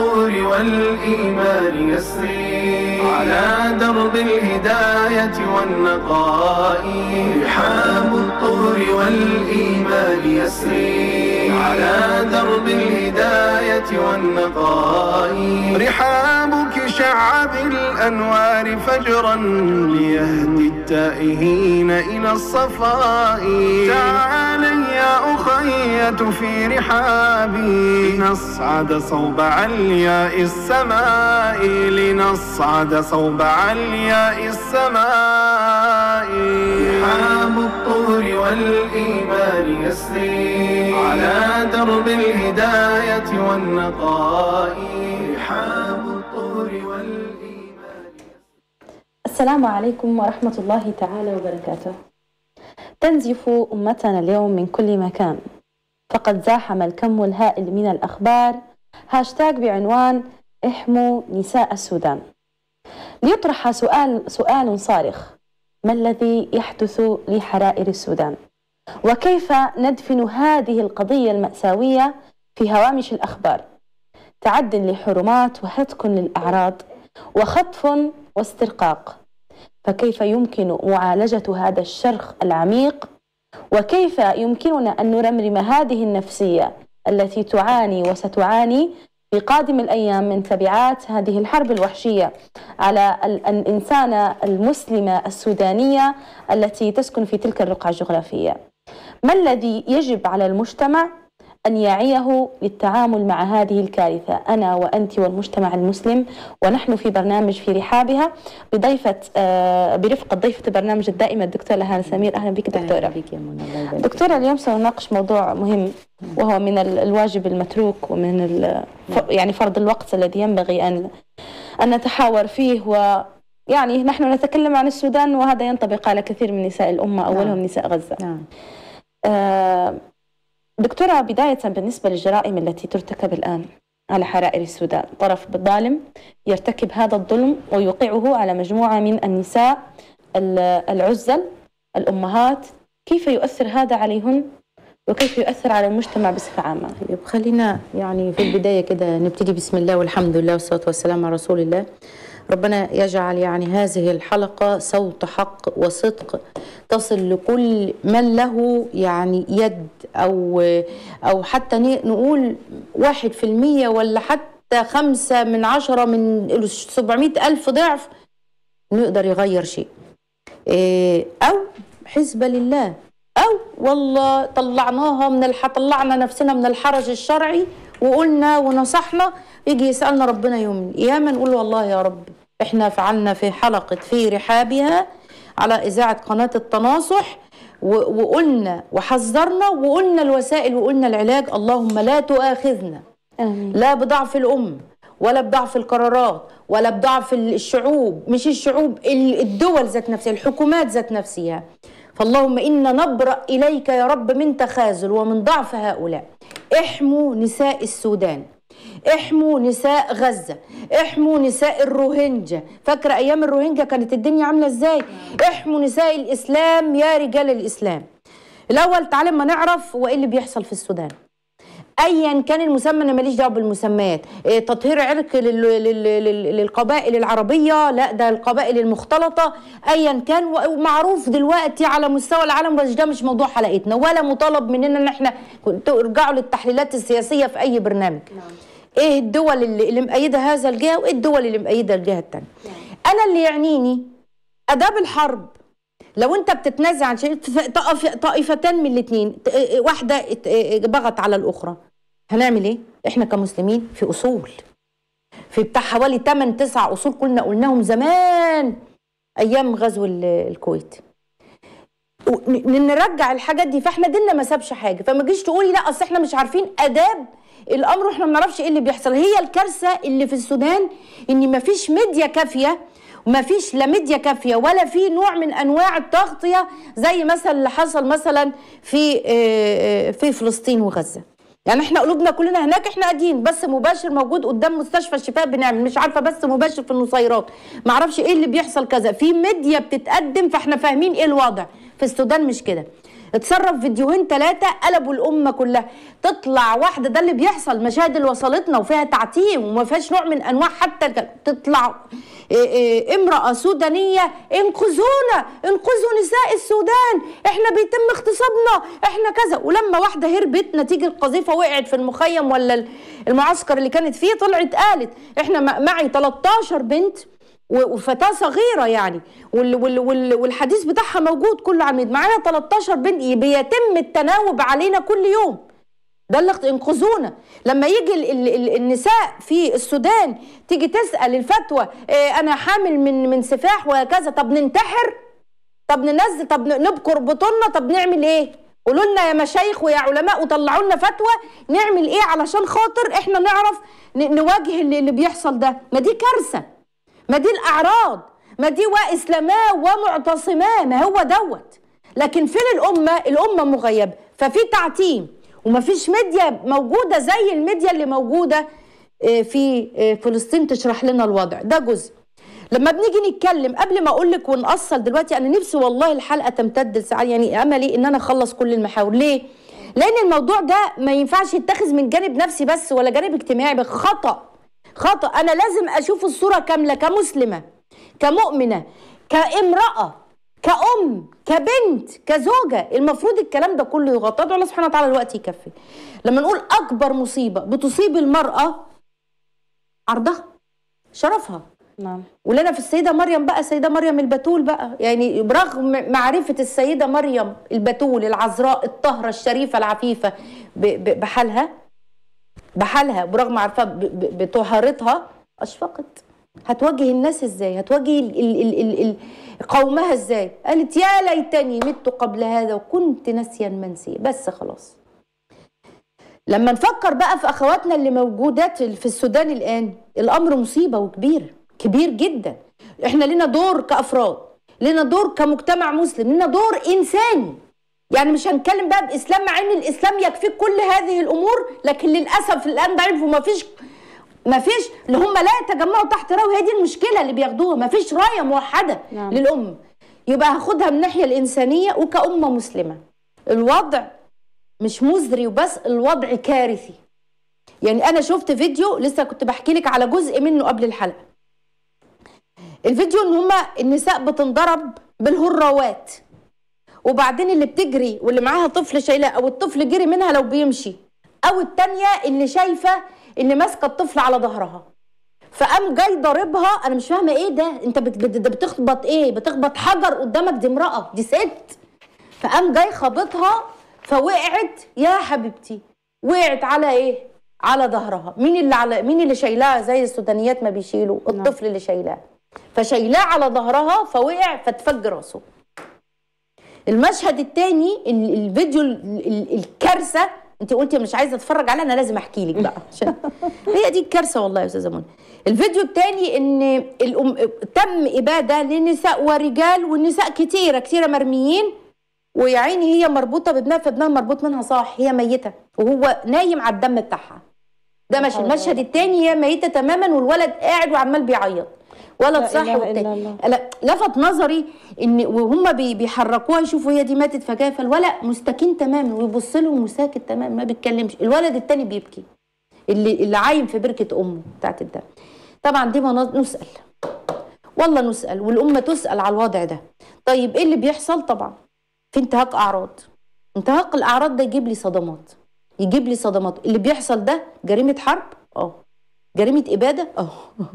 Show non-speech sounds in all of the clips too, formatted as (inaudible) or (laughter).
الطور والإيمان يسري. على درب الهداية والنقاء رحاب الطور والإيمان يسري. على درب الهداية والنقاء. رحابك شع بالأنوار فجرا ليهدي التائهين إلى الصفاء. تعالي يا أخية في رحابي. لنصعد صوب علياء السماء. لنصعد صوب علياء السماء. والإيمان يسري على درب الهداية والنقاء. رحاب الطهر والإيمان السلام عليكم ورحمة الله تعالى وبركاته. تنزف أمتنا اليوم من كل مكان. فقد زاحم الكم الهائل من الأخبار. هاشتاج بعنوان احموا نساء السودان. ليطرح سؤال سؤال صارخ. ما الذي يحدث لحرائر السودان؟ وكيف ندفن هذه القضية المأساوية في هوامش الأخبار؟ تعد لحرمات وهتك للأعراض وخطف واسترقاق. فكيف يمكن معالجة هذا الشرخ العميق؟ وكيف يمكننا أن نرمرم هذه النفسية التي تعاني وستعاني في قادم الأيام من تبعات هذه الحرب الوحشية على الإنسانة المسلمة السودانية التي تسكن في تلك الرقعة الجغرافية. ما الذي يجب على المجتمع أن يعيه للتعامل مع هذه الكارثة أنا وأنت والمجتمع المسلم ونحن في برنامج في رحابها بضيفة آه، برفقة ضيفة البرنامج الدائمة الدكتورة لهان سمير. أهلا بك دكتورة. بك يا منى دكتورة اليوم سنناقش موضوع مهم وهو من ال- الواجب المتروك ومن ف- يعني فرض الوقت الذي ينبغي أن أن نتحاور فيه و يعني نحن نتكلم عن السودان وهذا ينطبق على كثير من نساء الأمة أولهم نعم. نساء غزة. نعم. آه، دكتورة بداية بالنسبة للجرائم التي ترتكب الآن على حرائر السودان طرف ظالم يرتكب هذا الظلم ويوقعه على مجموعة من النساء ال- العزل الأمهات. كيف يؤثر هذا عليهن؟ وكيف يؤثر على المجتمع بصفة عامة؟ طيب خلينا يعني في البداية كده نبتدي بسم الله والحمد لله والصلاة والسلام على رسول الله. ربنا يجعل يعني هذه الحلقة صوت حق وصدق تصل لكل من له يعني يد أو أو حتى نقول واحد في المية ولا حتى خمسة من عشرة من سبعمائة ألف ضعف نقدر يغير شيء. إيه، أو حزب لله. أو والله طلعناها من الح... طلعنا نفسنا من الحرج الشرعي وقلنا ونصحنا يجي يسألنا ربنا يوم القيامة نقول له والله يا رب. إحنا فعلنا في حلقة في رحابها على إذاعة قناة التناصح. وقلنا وحذرنا وقلنا الوسائل وقلنا العلاج اللهم لا تؤاخذنا. آمين. لا بضعف الأم ولا بضعف القرارات ولا بضعف الشعوب مش الشعوب ال- الدول ذات نفسها الحكومات ذات نفسها. فاللهم إنا نبرأ إليك يا رب من تخاذل ومن ضعف هؤلاء. احموا نساء السودان. احموا نساء غزة احموا نساء الروهينجا فاكرة أيام الروهينجا كانت الدنيا عاملة إزاي؟ احموا نساء الإسلام يا رجال الإسلام. الأول تعالى ما نعرف هو إيه اللي بيحصل في السودان. ايا كان المسمى أنا ماليش دعوة بالمسميات. إيه تطهير عرق لل- لل- لل- للقبائل العربية. لا ده القبائل المختلطة. ايا كان ومعروف دلوقتي على مستوى العالم بس ده مش موضوع حلقتنا. ولا مطالب مننا إن إحنا ترجعوا للتحليلات السياسية في أي برنامج. إيه الدول اللي, اللي مأيدة هذا الجهة وايه الدول اللي مأيدة الجهة الثانية أنا اللي يعنيني أداب الحرب. لو أنت بتتنازع عن شيء طائف- طائفتان من الاثنين واحدة ات- بغت على الأخرى. هنعمل إيه؟ إحنا كمسلمين في أصول. في بتاع حوالي 8 9 أصول كنا قلناهم زمان أيام غزو ال- الكويت. نرجع الحاجات دي فإحنا ديننا ما سابش حاجة. فما تجيش تقولي لا أصل إحنا مش عارفين أداب الأمر وإحنا ما نعرفش إيه اللي بيحصل. هي الكارثة اللي في السودان إن ما فيش ميديا كافية وما فيش لا ميديا كافية ولا في نوع من أنواع التغطية زي مثلا اللي حصل مثلا في آه، آه، في فلسطين وغزة. يعني إحنا قلوبنا كلنا هناك إحنا قاعدين بس مباشر موجود قدام مستشفى الشفاء بنعمل مش عارفة بس مباشر في النصيرات. ما أعرفش إيه اللي بيحصل كذا. في ميديا بتتقدم فاحنا فاهمين إيه الوضع. في السودان مش كده. اتصرف فيديوهين ثلاثة قلبوا الأمة كلها. تطلع واحدة ده اللي بيحصل. المشاهد اللي وصلتنا وفيها تعتيم وما فيهاش نوع من أنواع حتى الكلام. تطلع إيه إيه امرأة سودانية انقذونا انقذوا نساء السودان. إحنا بيتم اغتصابنا. إحنا كذا. ولما واحدة هربت نتيجة القذيفة وقعت في المخيم ولا المعسكر اللي كانت فيه طلعت قالت إحنا معي 13 بنت. وفتاة صغيرة يعني. وال وال وال والحديث بتاعها موجود كله على الميد معانا 13 بنت بيتم التناوب علينا كل يوم. ده اللي انقذونا. لما يجي ال ال ال النساء في السودان تيجي تسأل الفتوى إيه أنا حامل من من سفاح وكذا طب ننتحر؟ طب ننزل؟ طب نبكر بطولنا طب نعمل إيه؟ قولوا لنا يا مشايخ ويا علماء وطلعوا لنا فتوى نعمل إيه علشان خاطر إحنا نعرف نواجه اللي, اللي بيحصل ده. ما دي كارثة. ما دي الأعراض ما دي واسلاماه ومعتصماه ما هو دوت. لكن فين الأمة؟ الأمة مغيبة. ففي تعتيم وما فيش ميديا موجودة زي الميديا اللي موجودة في فلسطين تشرح لنا الوضع. ده جزء. لما بنيجي نتكلم قبل ما أقول لك ونأصل دلوقتي أنا نفسي والله الحلقة تمتد لساعات يعني أملي إن أنا أخلص كل المحاور. ليه؟ لأن الموضوع ده ما ينفعش يتخذ من جانب نفسي بس ولا جانب اجتماعي خطأ خطأ. أنا لازم أشوف الصورة كاملة كمسلمة كمؤمنة كامرأة كأم كبنت كزوجة. المفروض الكلام ده كله يغطى. الله سبحانه وتعالى الوقت يكفي. لما نقول أكبر مصيبة بتصيب المرأة عرضها شرفها. نعم. ولنا في السيدة مريم بقى السيدة مريم البتول بقى. يعني برغم معرفة السيدة مريم البتول العذراء الطاهرة الشريفة العفيفة بحالها بحالها برغم عارفة بطهارتها اشفقت هتواجه الناس إزاي؟ هتواجه ال ال ال ال ال قومها إزاي؟ قالت يا ليتني مت قبل هذا وكنت نسيا منسيا. بس خلاص. لما نفكر بقى في أخواتنا اللي موجودات في السودان الآن الأمر مصيبة وكبير كبير جدا. إحنا لنا دور كأفراد لنا دور كمجتمع مسلم لنا دور إنساني. يعني مش هنتكلم بقى بإسلام مع إن الإسلام يكفيك كل هذه الأمور لكن للأسف الآن ضعيف وما فيش ما فيش اللي هم لا يتجمعوا تحت رايه وهي دي المشكلة اللي بياخدوها. ما فيش رأية موحدة نعم. للامه يبقى هاخدها من الناحية الإنسانية وكأمة مسلمة. الوضع مش مزري وبس الوضع كارثي. يعني أنا شفت فيديو لسه كنت بحكي لك على جزء منه قبل الحلقة. الفيديو إن هما النساء بتنضرب بالهراوات وبعدين اللي بتجري واللي معاها طفل شايلاه أو الطفل جري منها لو بيمشي أو التانية اللي شايفة اللي ماسكة الطفل على ظهرها. فقام جاي ضاربها أنا مش فاهمة إيه ده؟ أنت بتخبط إيه؟ بتخبط حجر قدامك دي امرأة دي ست. فقام جاي خابطها فوقعت يا حبيبتي وقعت على إيه؟ على ظهرها. مين اللي على مين اللي شايلاها زي السودانيات ما بيشيلوا الطفل اللي شايلاه. فشايلاه على ظهرها فوقع فتفج راسه. المشهد الثاني الفيديو ال- ال- الكارثة. انت قلتي مش عايزة اتفرج عليها أنا لازم أحكي لك بقى. عشان (laughs) هي دي الكارثة والله يا أستاذة منى. الفيديو الثاني إن الأم تم إبادة لنساء ورجال والنساء كتيرة كتيرة مرميين. ويا عيني هي مربوطة بابنها فابنها مربوط منها صاح هي ميتة. وهو نايم على الدم بتاعها. ده مش المشهد الثاني هي ميتة تماما والولد قاعد وعمال بيعيط. ولد لا صاحي إله والتاني إلا الله. لا لفت نظري إن وهم بي- بيحركوها يشوفوا هي دي ماتت فجاه فالولد مستكين تماما ويبص لهم وساكت تماما ما بيتكلمش. الولد التاني بيبكي اللي اللي عايم في بركة أمه بتاعت الدم. طبعا دي نسأل. والله نسأل والأمة تسأل على الوضع ده. طيب إيه اللي بيحصل؟ طبعا في انتهاك أعراض. انتهاك الأعراض ده يجيب لي صدمات. يجيب لي صدمات. اللي بيحصل ده جريمة حرب؟ آه. جريمة إبادة؟ آه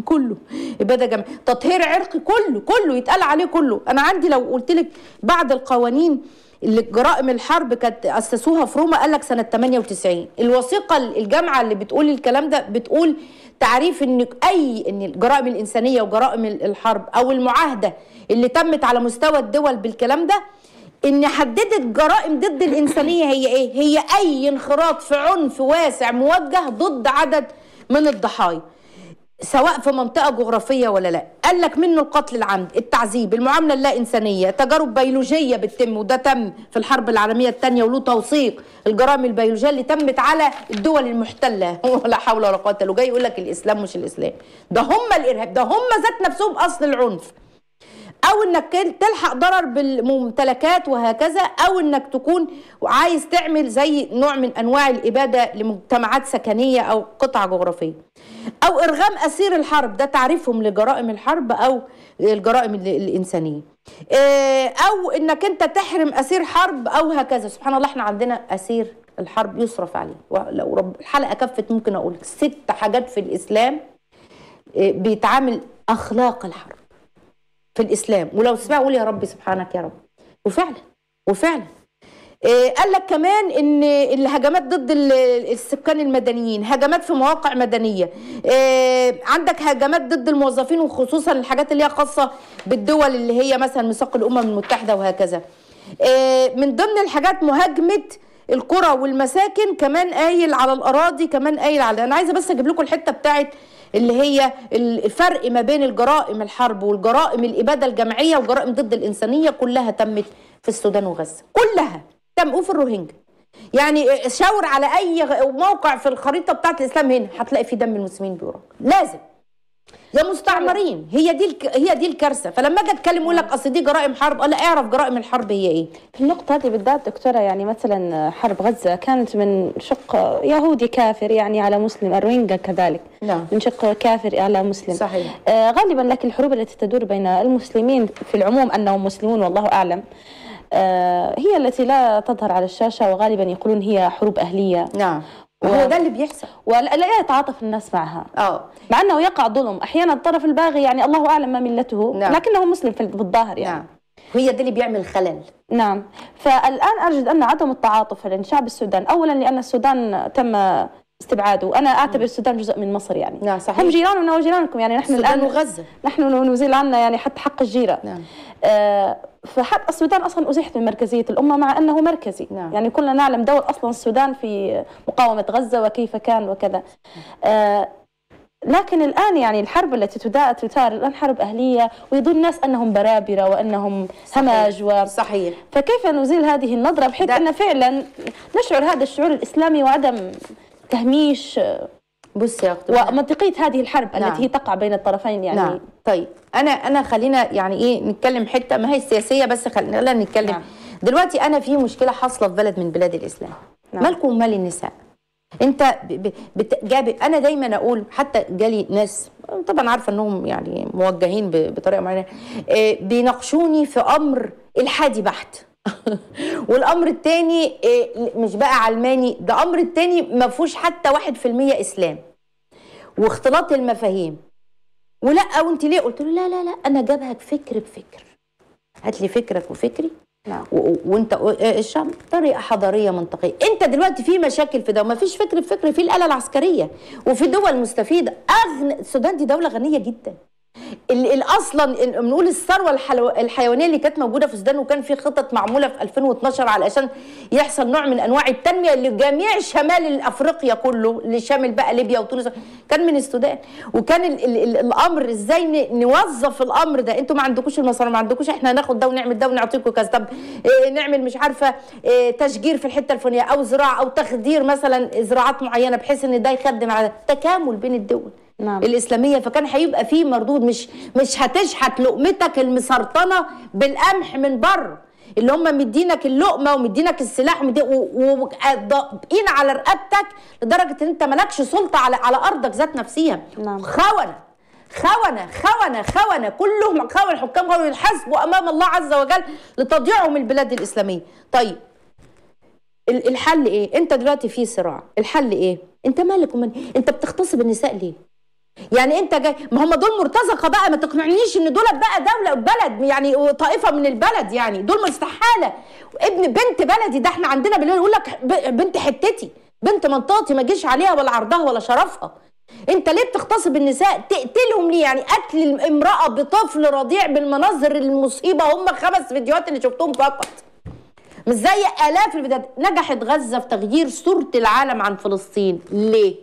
كله. إبادة جماعيه تطهير عرقي كله كله يتقال عليه كله. أنا عندي لو قلت لك بعض القوانين اللي جرائم الحرب كانت أسسوها في روما قال لك سنة 98 الوثيقة الجامعة اللي بتقول الكلام ده بتقول تعريف إن أي إن الجرائم الإنسانية وجرائم الحرب أو المعاهدة اللي تمت على مستوى الدول بالكلام ده إن حددت جرائم ضد الإنسانية هي إيه؟ هي أي انخراط في عنف واسع موجه ضد عدد من الضحايا سواء في منطقة جغرافية ولا لا. قال لك منه القتل العمد التعذيب المعاملة اللا انسانيه تجارب بيولوجية بتتم وده تم في الحرب العالمية الثانية وله توثيق. الجرائم البيولوجية اللي تمت على الدول المحتلة. (laughs) ولا حول ولا قوة إلا بالله. جاي يقول لك الإسلام مش الإسلام. ده هم الإرهاب ده هم ذات نفسهم أصل العنف. أو إنك تلحق ضرر بالممتلكات وهكذا أو إنك تكون عايز تعمل زي نوع من أنواع الإبادة لمجتمعات سكنية أو قطع جغرافية. أو إرغام أسير الحرب ده تعريفهم لجرائم الحرب أو الجرائم الإنسانية. آه، أو إنك أنت تحرم أسير حرب أو هكذا. سبحان الله إحنا عندنا أسير الحرب يصرف عليه. ولو رب الحلقة كفت ممكن أقول ست حاجات في الإسلام آه، بيتعامل أخلاق الحرب. في الإسلام. ولو تسمع قول يا رب سبحانك يا رب. وفعلا وفعلا. إيه قال لك كمان إن الهجمات ضد السكان المدنيين هجمات في مواقع مدنية. إيه عندك هجمات ضد الموظفين وخصوصا الحاجات اللي هي خاصة بالدول اللي هي مثلا ميثاق الأمم المتحدة وهكذا. إيه من ضمن الحاجات مهاجمة القرى والمساكن كمان قايل على الأراضي كمان قايل على أنا عايزة بس أجيب لكم الحتة بتاعت اللي هي الفرق ما بين الجرائم الحرب والجرائم الإبادة الجماعية وجرائم ضد الإنسانية كلها تمت في السودان وغزة. كلها. تم وفي الروهينجا. يعني شاور على أي موقع في الخريطة بتاعت الإسلام هنا هتلاقي في دم المسلمين بيوراك لازم. يا مستعمرين. هي دي الك... هي دي الكارثة. فلما أجي أتكلم أقول لك أصل دي جرائم حرب لا اعرف جرائم الحرب هي إيه. في النقطة هذه بالذات دكتورة يعني مثلا حرب غزة كانت من شق يهودي كافر يعني على مسلم الروينجا كذلك. نعم. من شق كافر على مسلم. صحيح. آه غالبا لكن الحروب التي تدور بين المسلمين في العموم أنهم مسلمون والله أعلم. آه هي التي لا تظهر على الشاشة وغالبا يقولون هي حروب أهلية. نعم. وهو ده اللي بيحصل. ولا يتعاطف الناس معها. آه مع إنه يقع ظلم. أحيانا الطرف الباغي يعني الله أعلم ما ملته. نعم. لكنه مسلم في الظاهر يعني. نعم. هي ده اللي بيعمل خلل. نعم. فالآن أرجد أن عدم التعاطف لأن شعب السودان اولا لأن السودان تم استبعاده أنا أعتبر السودان جزء من مصر يعني. نعم صحيح. هم جيراننا وجيرانكم يعني نحن الآن وغزه نحن نزيل عنا يعني حتى حق الجيرة. نعم. آه فحتى السودان أصلا أزيحت من مركزية الأمة مع أنه مركزي. نعم. يعني كلنا نعلم دور أصلا السودان في مقاومة غزة وكيف كان وكذا. آه لكن الآن يعني الحرب التي تثار الآن حرب أهلية ويظن الناس أنهم برابرة وأنهم همج و... صحيح. فكيف نزيل هذه النظرة بحيث أن فعلا نشعر هذا الشعور الإسلامي وعدم تهميش. أختي ومنطقية هذه الحرب نعم. التي هي تقع بين الطرفين يعني. نعم. طيب أنا أنا خلينا يعني إيه نتكلم حتة ما هي السياسية بس خلينا نتكلم. نعم. دلوقتي أنا في مشكلة حاصلة في بلد من بلاد الإسلام. نعم. مالكم ومال النساء؟ أنت بت- جاب أنا دايما أقول حتى جالي ناس طبعا عارفة إنهم يعني موجهين ب- بطريقة معينة آه، بيناقشوني في أمر إلحادي بحت. (laughs) والامر الثاني مش بقى علماني ده أمر الثاني ما فيهوش حتى 1% إسلام واختلاط المفاهيم. ولا وانت ليه؟ قلت له لا لا لا أنا جابهك فكر بفكر. هات لي فكرك وفكري. نعم. و- و- وأنت الشعب طريقة حضارية منطقية. أنت دلوقتي في مشاكل في ده وما فيش فكر بفكر في الآلة العسكرية. وفي دول مستفيدة. اغنى السودان دي دولة غنية جدا. أصلا بنقول الثروة الحيوانية اللي كانت موجودة في السودان وكان في خطط معمولة في 2012 علشان يحصل نوع من أنواع التنمية لجميع شمال افريقيا كله اللي شامل بقى ليبيا وتونس كان من السودان. وكان ال ال ال الأمر إزاي نوظف الأمر ده؟ أنتوا ما عندكوش المصاري ما عندكوش إحنا هناخد ده ونعمل ده ونعطيكم كذا. طب إيه نعمل مش عارفة إيه تشجير في الحتة الفلانية أو زراعة أو تخدير مثلا زراعات معينة بحيث إن ده يخدم على تكامل بين الدول. نعم. الإسلامية فكان هيبقى فيه مردود. مش مش هتشحت لقمتك المسرطنة بالقمح من بره اللي هم مدينك اللقمة ومدينك السلاح وضاقين على رقبتك لدرجة إن أنت مالكش سلطة على على أرضك ذات نفسها نعم. خونة خونة خونة خونة. كلهم خونة حكام قالوا يحاسبوا أمام الله عز وجل لتضييعهم البلاد الإسلامية. طيب ال- الحل إيه؟ أنت دلوقتي في صراع. الحل إيه؟ أنت مالك ومن أنت بتغتصب النساء ليه؟ يعني انت جاي ما هم دول مرتزقة بقى ما تقنعنيش إن دول بقى دولة بلد يعني طائفه من البلد يعني. دول مستحالة. ابن بنت بلدي ده إحنا عندنا بالليل يقول لك بنت حتتي بنت منطقتي ما جيش عليها ولا عرضها ولا شرفها. انت ليه بتغتصب النساء؟ تقتلهم ليه؟ يعني قتل الامراه بطفل رضيع بالمناظر المصيبة. هم خمس فيديوهات اللي شفتهم فقط. مش زي آلاف الفيديوهات. نجحت غزة في تغيير صورة العالم عن فلسطين. ليه؟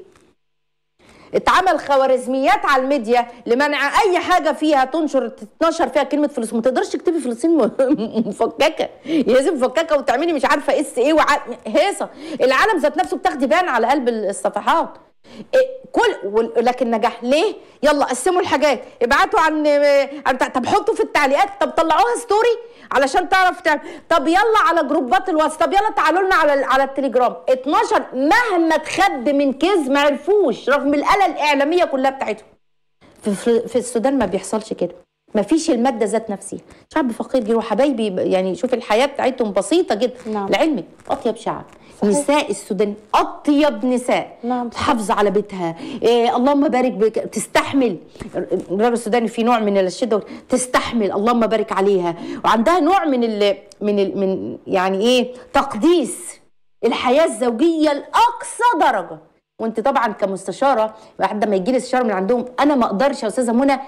اتعمل خوارزميات على الميديا لمنع أي حاجة فيها تنشر تتنشر فيها كلمة فلسطين ما تقدرش تكتبي فلسطين (laughs) مفككة. لازم مفككة وتعملي مش عارفة اس إيه وع... هيصة. العالم ذات نفسه بتاخدي بان على قلب الصفحات. إيه كل لكن نجح ليه؟ يلا قسموا الحاجات. ابعتوا عن عن طب حطوا في التعليقات. طب طلعوها story علشان تعرف تعمل. طب يلا على جروبات الواتس طب يلا تعالوا لنا على على التليجرام 12 مهما تخد من كذب ما عرفوش رغم الآلة الإعلامية كلها بتاعتهم. في, في, السودان ما بيحصلش كده. ما فيش المادة ذات نفسها. شعب فقير جدا وحبايبي يعني شوف الحياة بتاعتهم بسيطة جدا. نعم. لعلمك أطيب شعب. نساء السودان أطيب نساء نعم،. تحافظ على بيتها. إيه اللهم بارك بك تستحمل. الراجل السوداني في نوع من الشدة تستحمل. اللهم بارك عليها. وعندها نوع من ال من ال من يعني إيه تقديس الحياة الزوجية لأقصى درجة. وأنت طبعا كمستشارة واحد لما يجي لي استشارة من عندهم أنا ما أقدرش يا أستاذة منى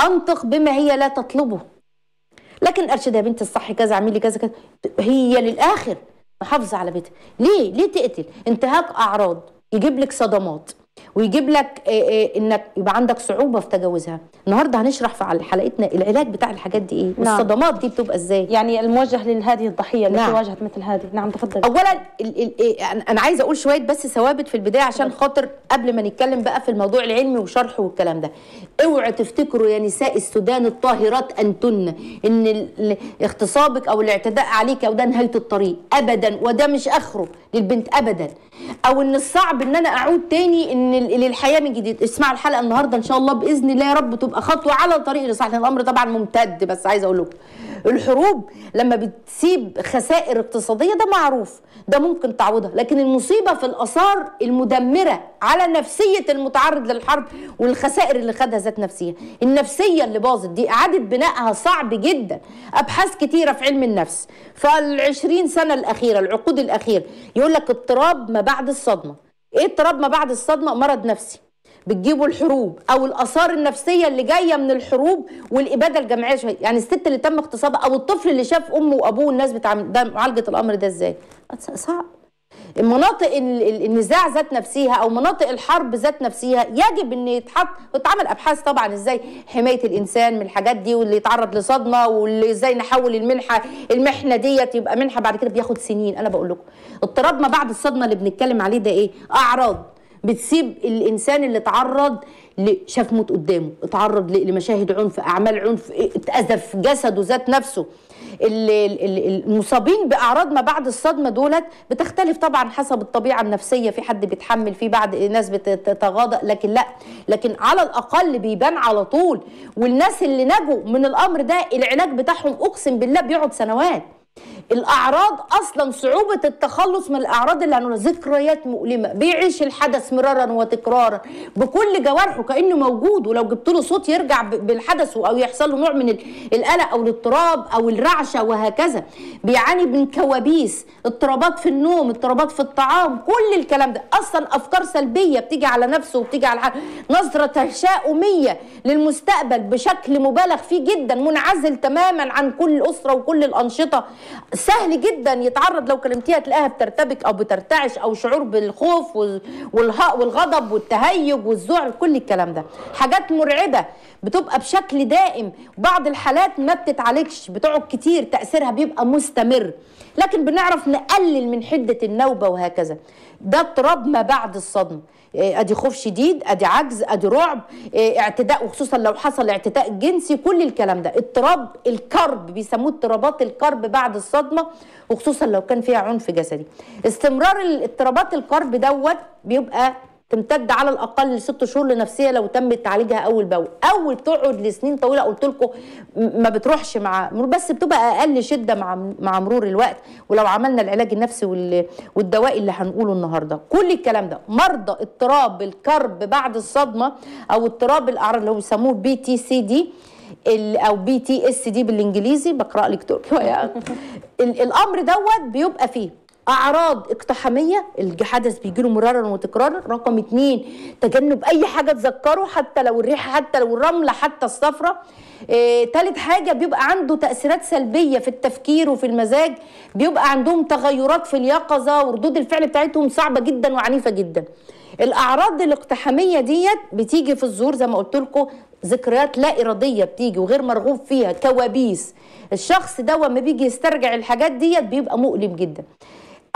أنطق بما هي لا تطلبه. لكن ارشد يا بنت الصح كذا اعملي كذا كذا. هي للآخر محافظة على بيتها. ليه؟ ليه تقتل؟ انتهاك أعراض. يجيب لك صدمات. ويجيب لك آه، آه، إنك يبقى عندك صعوبة في تجاوزها. النهارده هنشرح في حلقتنا العلاج بتاع الحاجات دي إيه؟ نعم. والصدمات دي بتبقى إزاي؟ يعني الموجه لهذه الضحية التي نعم. واجهت مثل هذه. نعم تفضل اولا ال ال إيه، أنا- أنا عايزة أقول شوية بس ثوابت في البداية عشان خاطر قبل ما نتكلم بقى في الموضوع العلمي وشرحه والكلام ده. اوعوا تفتكروا يا نساء السودان الطاهرات أنتن إن اغتصابك أو الاعتداء عليك أو ده نهاية الطريق. ابدا وده مش آخره للبنت ابدا. أو إن الصعب إن أنا أعود تاني إن ال- للحياه من جديد. اسمعوا الحلقة النهارده إن شاء الله بإذن الله يا رب تبقى خطوة على طريق الاصلاح الأمر طبعا ممتد. بس عايزه أقول لكم الحروب لما بتسيب خسائر اقتصادية ده معروف ده ممكن تعوضها. لكن المصيبة في الآثار المدمرة على نفسية المتعرض للحرب والخسائر اللي خدها ذات نفسية. النفسية اللي باظت دي اعاده بنائها صعب جدا. أبحاث كتيرة في علم النفس. فالعشرين سنة الأخيرة العقود الأخيرة يقول لك اضطراب ما بعد الصدمة. إيه اضطراب ما بعد الصدمة؟ مرض نفسي. بتجيبوا الحروب أو الاثار النفسية اللي جاية من الحروب والابادة الجماعية شوية. يعني الست اللي تم اغتصابها أو الطفل اللي شاف امه وابوه ده معالجة الامر ده إزاي؟ صعب. مناطق ال- ال- النزاع ذات نفسها أو مناطق الحرب ذات نفسها يجب إن يتحط وتعمل أبحاث طبعا إزاي حماية الإنسان من الحاجات دي واللي يتعرض لصدمة واللي إزاي نحول المنحه المحنة ديت يبقى منحة بعد كده بياخد سنين. أنا بقول لكم اضطراب ما بعد الصدمة اللي بنتكلم عليه ده إيه؟ أعراض. بتسيب الإنسان اللي اتعرض شاف موت قدامه اتعرض لمشاهد عنف أعمال عنف اتأذى في جسده ذات نفسه. المصابين بأعراض ما بعد الصدمة دولت بتختلف طبعا حسب الطبيعة النفسية. في حد بيتحمل في بعض ناس بتتغاضى لكن لا. لكن على الأقل بيبان على طول. والناس اللي نجوا من الأمر ده العلاج بتاعهم أقسم بالله بيقعد سنوات. الأعراض أصلا صعوبة التخلص من الأعراض اللي هنقولها ذكريات مؤلمة. بيعيش الحدث مرارا وتكرارا. بكل جوارحه كأنه موجود ولو جبت له صوت يرجع بالحدث أو يحصل له نوع من ال- القلق أو الاضطراب أو الرعشة وهكذا. بيعاني من كوابيس اضطرابات في النوم اضطرابات في الطعام كل الكلام ده. أصلا أفكار سلبية بتيجي على نفسه وبتيجي على حاجة. نظرة تشاؤمية للمستقبل بشكل مبالغ فيه جدا منعزل تماما عن كل الاسره وكل الأنشطة. سهل جدا يتعرض لو كلمتيها تلاقيها بترتبك أو بترتعش أو شعور بالخوف والغضب والتهيج والذعر كل الكلام ده. حاجات مرعبة بتبقى بشكل دائم. بعض الحالات ما بتتعالجش بتقعد كتير تأثيرها بيبقى مستمر. لكن بنعرف نقلل من حدة النوبة وهكذا. ده اضطراب ما بعد الصدمة. أدي خوف شديد أدي عجز أدي رعب إيه، اعتداء وخصوصا لو حصل اعتداء جنسي كل الكلام ده. اضطراب الكرب بيسموه اضطرابات الكرب بعد الصدمة وخصوصا لو كان فيها عنف جسدي. استمرار الاضطرابات الكرب دوت بيبقى تمتد على الأقل ست شهور لنفسية لو تم تعالجها أول بأول. أو بتقعد لسنين طويلة قلت لكم ما بتروحش مع بس بتبقى أقل شدة مع مع مرور الوقت. ولو عملنا العلاج النفسي وال- والدواء اللي هنقوله النهارده. كل الكلام ده مرضى اضطراب الكرب بعد الصدمة أو اضطراب الأعراض اللي هو بيسموه بي تي سي دي أو بي تي اس دي بالإنجليزي بقرأ لك تركي. (laughs) ال- الأمر دوت بيبقى فيه أعراض اقتحامية الحدث بيجي له مرارا وتكرارا رقم اتنين تجنب أي حاجة تذكره حتى لو الريحة حتى لو الرملة حتى إيه تالت حاجة بيبقى عنده تأثيرات سلبية في التفكير وفي المزاج بيبقى عندهم تغيرات في اليقظة وردود الفعل بتاعتهم صعبة جدا وعنيفة جدا. الأعراض الاقتحامية ديت بتيجي في الظهور زي ما قلت لكم ذكريات لا إرادية بتيجي وغير مرغوب فيها كوابيس. الشخص ده لما بيجي يسترجع الحاجات ديت بيبقى مؤلم جدا.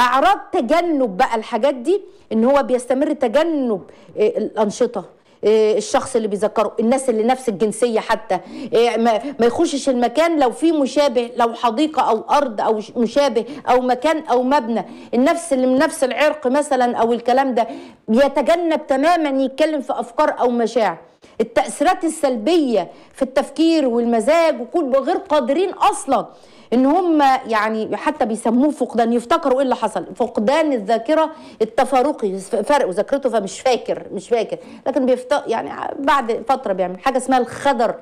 أعراض تجنب بقى الحاجات دي إن هو بيستمر تجنب آه، الأنشطة آه، الشخص اللي بيذكره الناس اللي نفس الجنسية حتى آه، ما يخشش المكان لو في مشابه لو حديقة أو أرض أو مشابه أو مكان أو مبنى النفس اللي من نفس العرق مثلا أو الكلام ده بيتجنب تماما يتكلم في أفكار أو مشاعر. التأثيرات السلبية في التفكير والمزاج وكل غير قادرين أصلا إن هم يعني حتى بيسموه فقدان يفتكروا إيه اللي حصل. فقدان الذاكرة التفارقي فرق ذاكرته فمش فاكر مش فاكر. لكن بيفت يعني بعد فترة بيعمل حاجة اسمها الخدر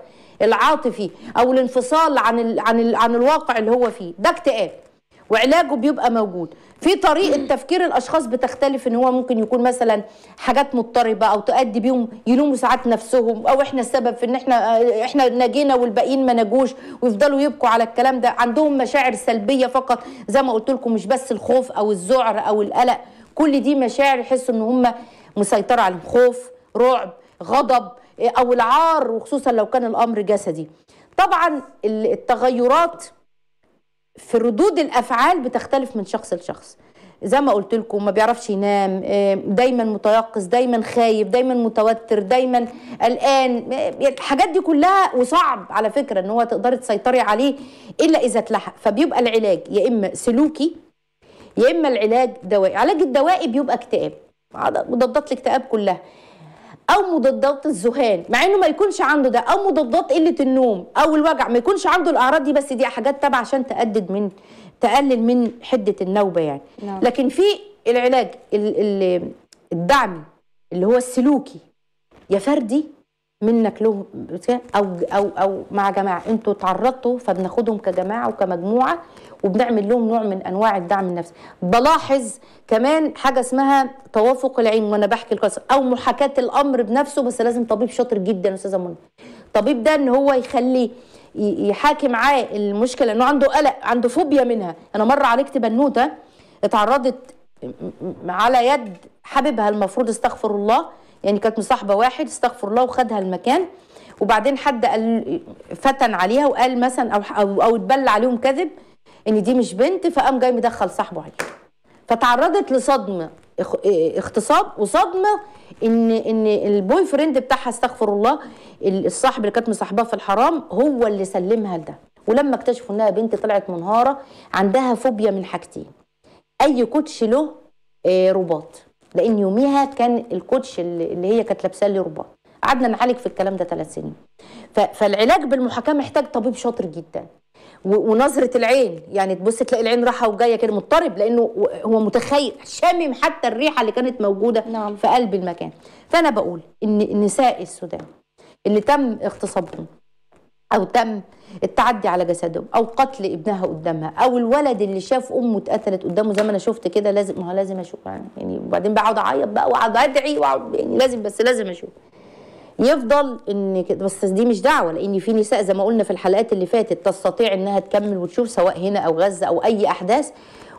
العاطفي أو الانفصال عن ال عن ال عن الواقع اللي هو فيه. ده اكتئاب. وعلاجه بيبقى موجود. في طريقة تفكير الأشخاص بتختلف إن هو ممكن يكون مثلا حاجات مضطربة أو تؤدي بيهم يلوموا ساعات نفسهم أو إحنا السبب في إن إحنا إحنا نجينا والباقيين ما نجوش ويفضلوا يبكوا على الكلام ده. عندهم مشاعر سلبية فقط. زي ما قلت لكم مش بس الخوف أو الذعر أو القلق. كل دي مشاعر يحسوا إن هم مسيطرة عليهم خوف رعب غضب أو العار وخصوصا لو كان الأمر جسدي. طبعا التغيرات في ردود الأفعال بتختلف من شخص لشخص. زي ما قلت لكم ما بيعرفش ينام دايما متيقظ دايما خايف دايما متوتر دايما قلقان. الحاجات دي كلها وصعب على فكرة إن هو تقدري تسيطري عليه إلا إذا اتلحق. فبيبقى العلاج يا إما سلوكي يا إما العلاج دوائي. العلاج الدوائي بيبقى اكتئاب. مضادات الاكتئاب كلها. أو مضادات الذهان مع إنه ما يكونش عنده ده أو مضادات قلة النوم أو الوجع ما يكونش عنده الأعراض دي بس دي حاجات تابعة عشان تقدد من تقلل من حدة النوبة يعني نعم. لكن في العلاج ال- ال- الدعمي اللي هو السلوكي يا فردي منك له أو أو أو مع جماعة. أنتوا تعرضتوا فبناخدهم كجماعة وكمجموعة وبنعمل لهم نوع من أنواع الدعم النفسي. بلاحظ كمان حاجة اسمها توافق العين وأنا بحكي القصة أو محاكاة الأمر بنفسه بس لازم طبيب شاطر جدا أستاذة منى. الطبيب ده إن هو يخليه ي- يحاكي معاه المشكلة إنه عنده قلق عنده فوبيا منها. أنا مرة عالجت بنوتة اتعرضت على يد حبيبها المفروض استغفر الله يعني كانت مصاحبة واحد استغفر الله وخدها المكان. وبعدين حد قال فتن عليها وقال مثلا أو أو, أو اتبلى عليهم كذب إن دي مش بنت فقام جاي مدخل صاحبه عليها. فتعرضت لصدمة اغتصاب وصدمة إن إن ال boyfriend بتاعها استغفر الله ال- الصاحب اللي كانت مصاحباه في الحرام هو اللي سلمها لده. ولما اكتشفوا إنها بنت طلعت منهارة عندها فوبيا من حاجتين. أي كوتش له آه، رباط. لأن يوميها كان الكوتش اللي اللي هي كانت لابسه لي رباط قعدنا نعالج في الكلام ده ثلاث سنين. فالعلاج بالمحاكاة محتاج طبيب شاطر جدا. ونظرة العين. يعني تبص تلاقي العين رايحه وجاية كده مضطرب لأنه هو متخيل شامم حتى الريحة اللي كانت موجودة نعم. في قلب المكان. فأنا بقول إن نساء السودان اللي تم اغتصابهم أو تم التعدي على جسدهم أو قتل ابنها قدامها أو الولد اللي شاف أمه اتقتلت قدامه زي ما أنا شفت كده لازم ما هو لازم أشوف. يعني يعني وبعدين بقعد أعيط بقى وأقعد أدعي واقعد يعني لازم بس لازم أشوف. يفضل إن كده بس دي مش دعوة لأن في نساء زي ما قلنا في الحلقات اللي فاتت تستطيع إنها تكمل وتشوف سواء هنا أو غزة أو أي أحداث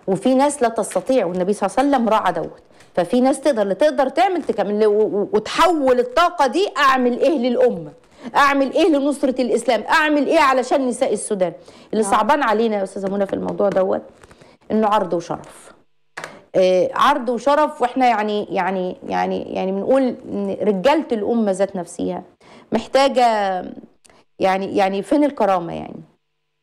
وفي ناس لا تستطيع والنبي صلى الله عليه وسلم راعى دوت. ففي ناس تقدر تقدر تعمل تكمل وتحول الطاقة دي أعمل إيه للامه أعمل إيه لنصرة الإسلام؟ أعمل إيه علشان نساء السودان؟ اللي صعبان علينا يا أستاذة منى في الموضوع دوت إنه عرض وشرف. آه، عرض وشرف وإحنا يعني يعني يعني يعني بنقول رجالة الأمة ذات نفسها محتاجة يعني يعني فين الكرامة يعني؟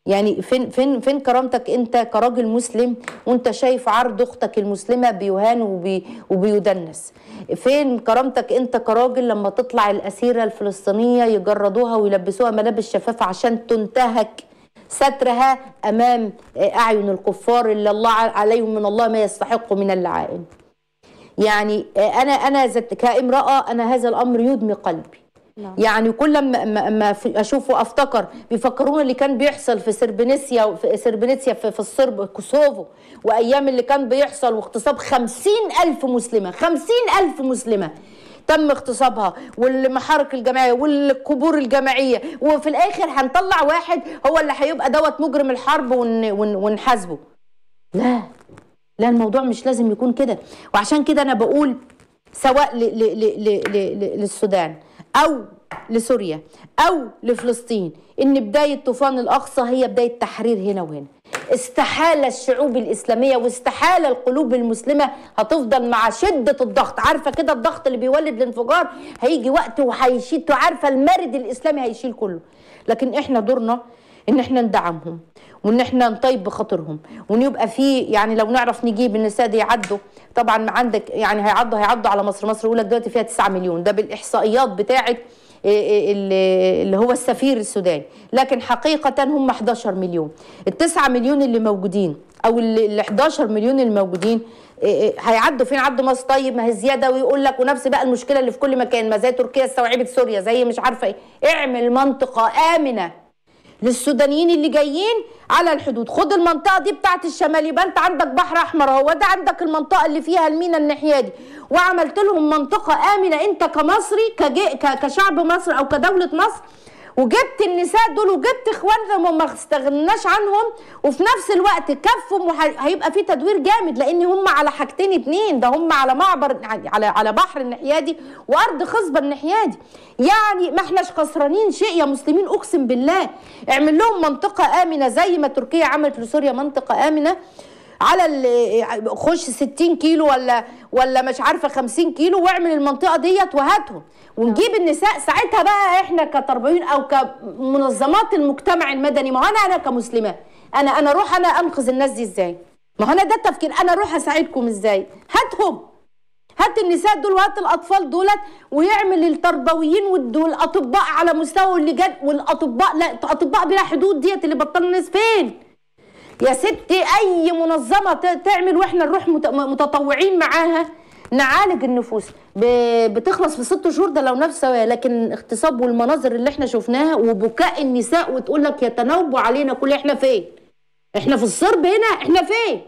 يعني فين فين فين كرامتك انت كراجل مسلم وانت شايف عرض أختك المسلمة بيهان وبي وبيدنس؟ فين كرامتك انت كراجل لما تطلع الأسيرة الفلسطينية يجردوها ويلبسوها ملابس شفافة عشان تنتهك سترها أمام أعين الكفار اللي الله عليهم من الله ما يستحق من اللعائن. يعني أنا أنا كامرأة أنا هذا الأمر يدمي قلبي. نعم. يعني كل ما ما أشوفه أفتكر بيفكروني اللي كان بيحصل في سربنيسيا في سربنيسيا في, في الصرب كوسوفو وأيام اللي كان بيحصل واغتصاب خمسين ألف مسلمة خمسين ألف مسلمة تم اغتصابها والمحارق الجماعية والقبور الجماعية وفي الآخر هنطلع واحد هو اللي هيبقى دوت مجرم الحرب ون ون ونحاسبه لا لا الموضوع مش لازم يكون كده وعشان كده أنا بقول سواء للسودان أو لسوريا أو لفلسطين إن بداية طوفان الأقصى هي بداية تحرير هنا وهنا. استحالة الشعوب الإسلامية واستحالة القلوب المسلمة هتفضل مع شدة الضغط. عارفة كده الضغط اللي بيولد الانفجار؟ هيجي وقت وهيشيل عارفة المارد الإسلامي هيشيل كله. لكن إحنا دورنا إن إحنا ندعمهم وإن إحنا نطيب بخاطرهم وإن يبقى في يعني لو نعرف نجيب النساء دي يعدوا. طبعا عندك يعني هيعدوا هيعدوا على مصر. مصر لك دلوقتي فيها 9 مليون. ده بالإحصائيات بتاعه اللي هو السفير السوداني. لكن حقيقة هم 11 مليون. التسعة مليون اللي موجودين أو ال 11 مليون اللي موجودين هيعدوا فين؟ عدوا مصر. طيب ما هي زيادة ويقول لك ونفس بقى المشكلة اللي في كل مكان. ما زي تركيا استوعبت سوريا زي مش عارفة إيه. اعمل منطقة آمنة. للسودانيين اللي جايين على الحدود. خد المنطقة دي بتاعت الشمال يبقى انت عندك بحر أحمر أهو ده عندك المنطقة اللي فيها المينا الناحية دي. وعملت لهم منطقة آمنة أنت كمصري كجي كشعب مصر أو كدولة مصر وجبت النساء دول وجبت اخواننا وما استغناش عنهم وفي نفس الوقت كفهم وهيبقى في تدوير جامد لأن هم على حاجتين اتنين ده هم على معبر على على بحر الناحية دي وأرض خصبة الناحية دي. يعني ما إحناش خسرانين شيء يا مسلمين أقسم بالله. اعمل لهم منطقة آمنة زي ما تركيا عملت لسوريا منطقة آمنة. على خش 60 كيلو ولا ولا مش عارفة 50 كيلو واعمل المنطقة ديت وهاتهم. ونجيب النساء ساعتها بقى إحنا كتربويين أو كمنظمات المجتمع المدني. ما أنا أنا كمسلمة. أنا أنا أروح أنا أنقذ الناس دي إزاي؟ ما هو أنا ده التفكير. أنا أروح أساعدكم إزاي؟ هاتهم. هات النساء دول وهات الأطفال دولت ويعمل التربويين والاطباء على مستوى اللي جد والاطباء لا اطباء بلا حدود ديت اللي بطلوا الناس فين؟ يا ستي أي منظمة تعمل وإحنا نروح متطوعين معاها؟ نعالج النفوس. بتخلص في ست شهور ده لو نفس سواء لكن اغتصاب والمناظر اللي إحنا شفناها وبكاء النساء وتقول لك يتناوبوا علينا كل إحنا فين؟ إحنا في الصرب هنا؟ إحنا فين؟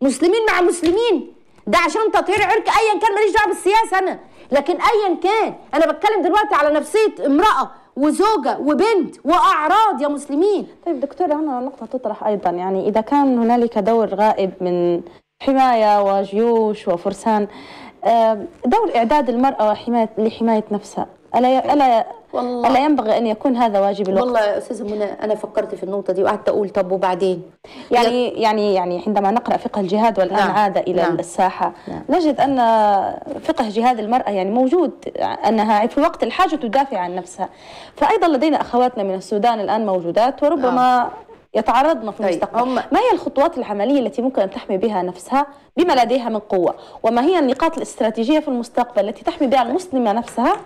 مسلمين مع مسلمين؟ ده عشان تطهير عرق ايا كان ماليش دعوة بالسياسة أنا. لكن ايا كان أنا بتكلم دلوقتي على نفسية امرأة وزوجة وبنت وأعراض يا مسلمين. طيب دكتورة هنا نقطة تطرح أيضا. يعني إذا كان هنالك دور غائب من حماية وجيوش وفرسان دور إعداد المرأة وحماية لحماية نفسها. ألا ألا والله ألا ينبغي أن يكون هذا واجب الوقت والله يا أستاذة منى أنا فكرت في النقطة دي وقعدت أقول طب وبعدين يعني يعني يعني عندما نقرأ فقه الجهاد والآن نعم. عاد إلى نعم. الساحة نعم. نجد أن فقه جهاد المرأة يعني موجود أنها في وقت الحاجة تدافع عن نفسها فأيضا لدينا أخواتنا من السودان الآن موجودات وربما نعم. يتعرضن في طيب، المستقبل هم... ما هي الخطوات العملية التي ممكن أن تحمي بها نفسها بما لديها من قوة وما هي النقاط الاستراتيجية في المستقبل التي تحمي بها المسلمة نفسها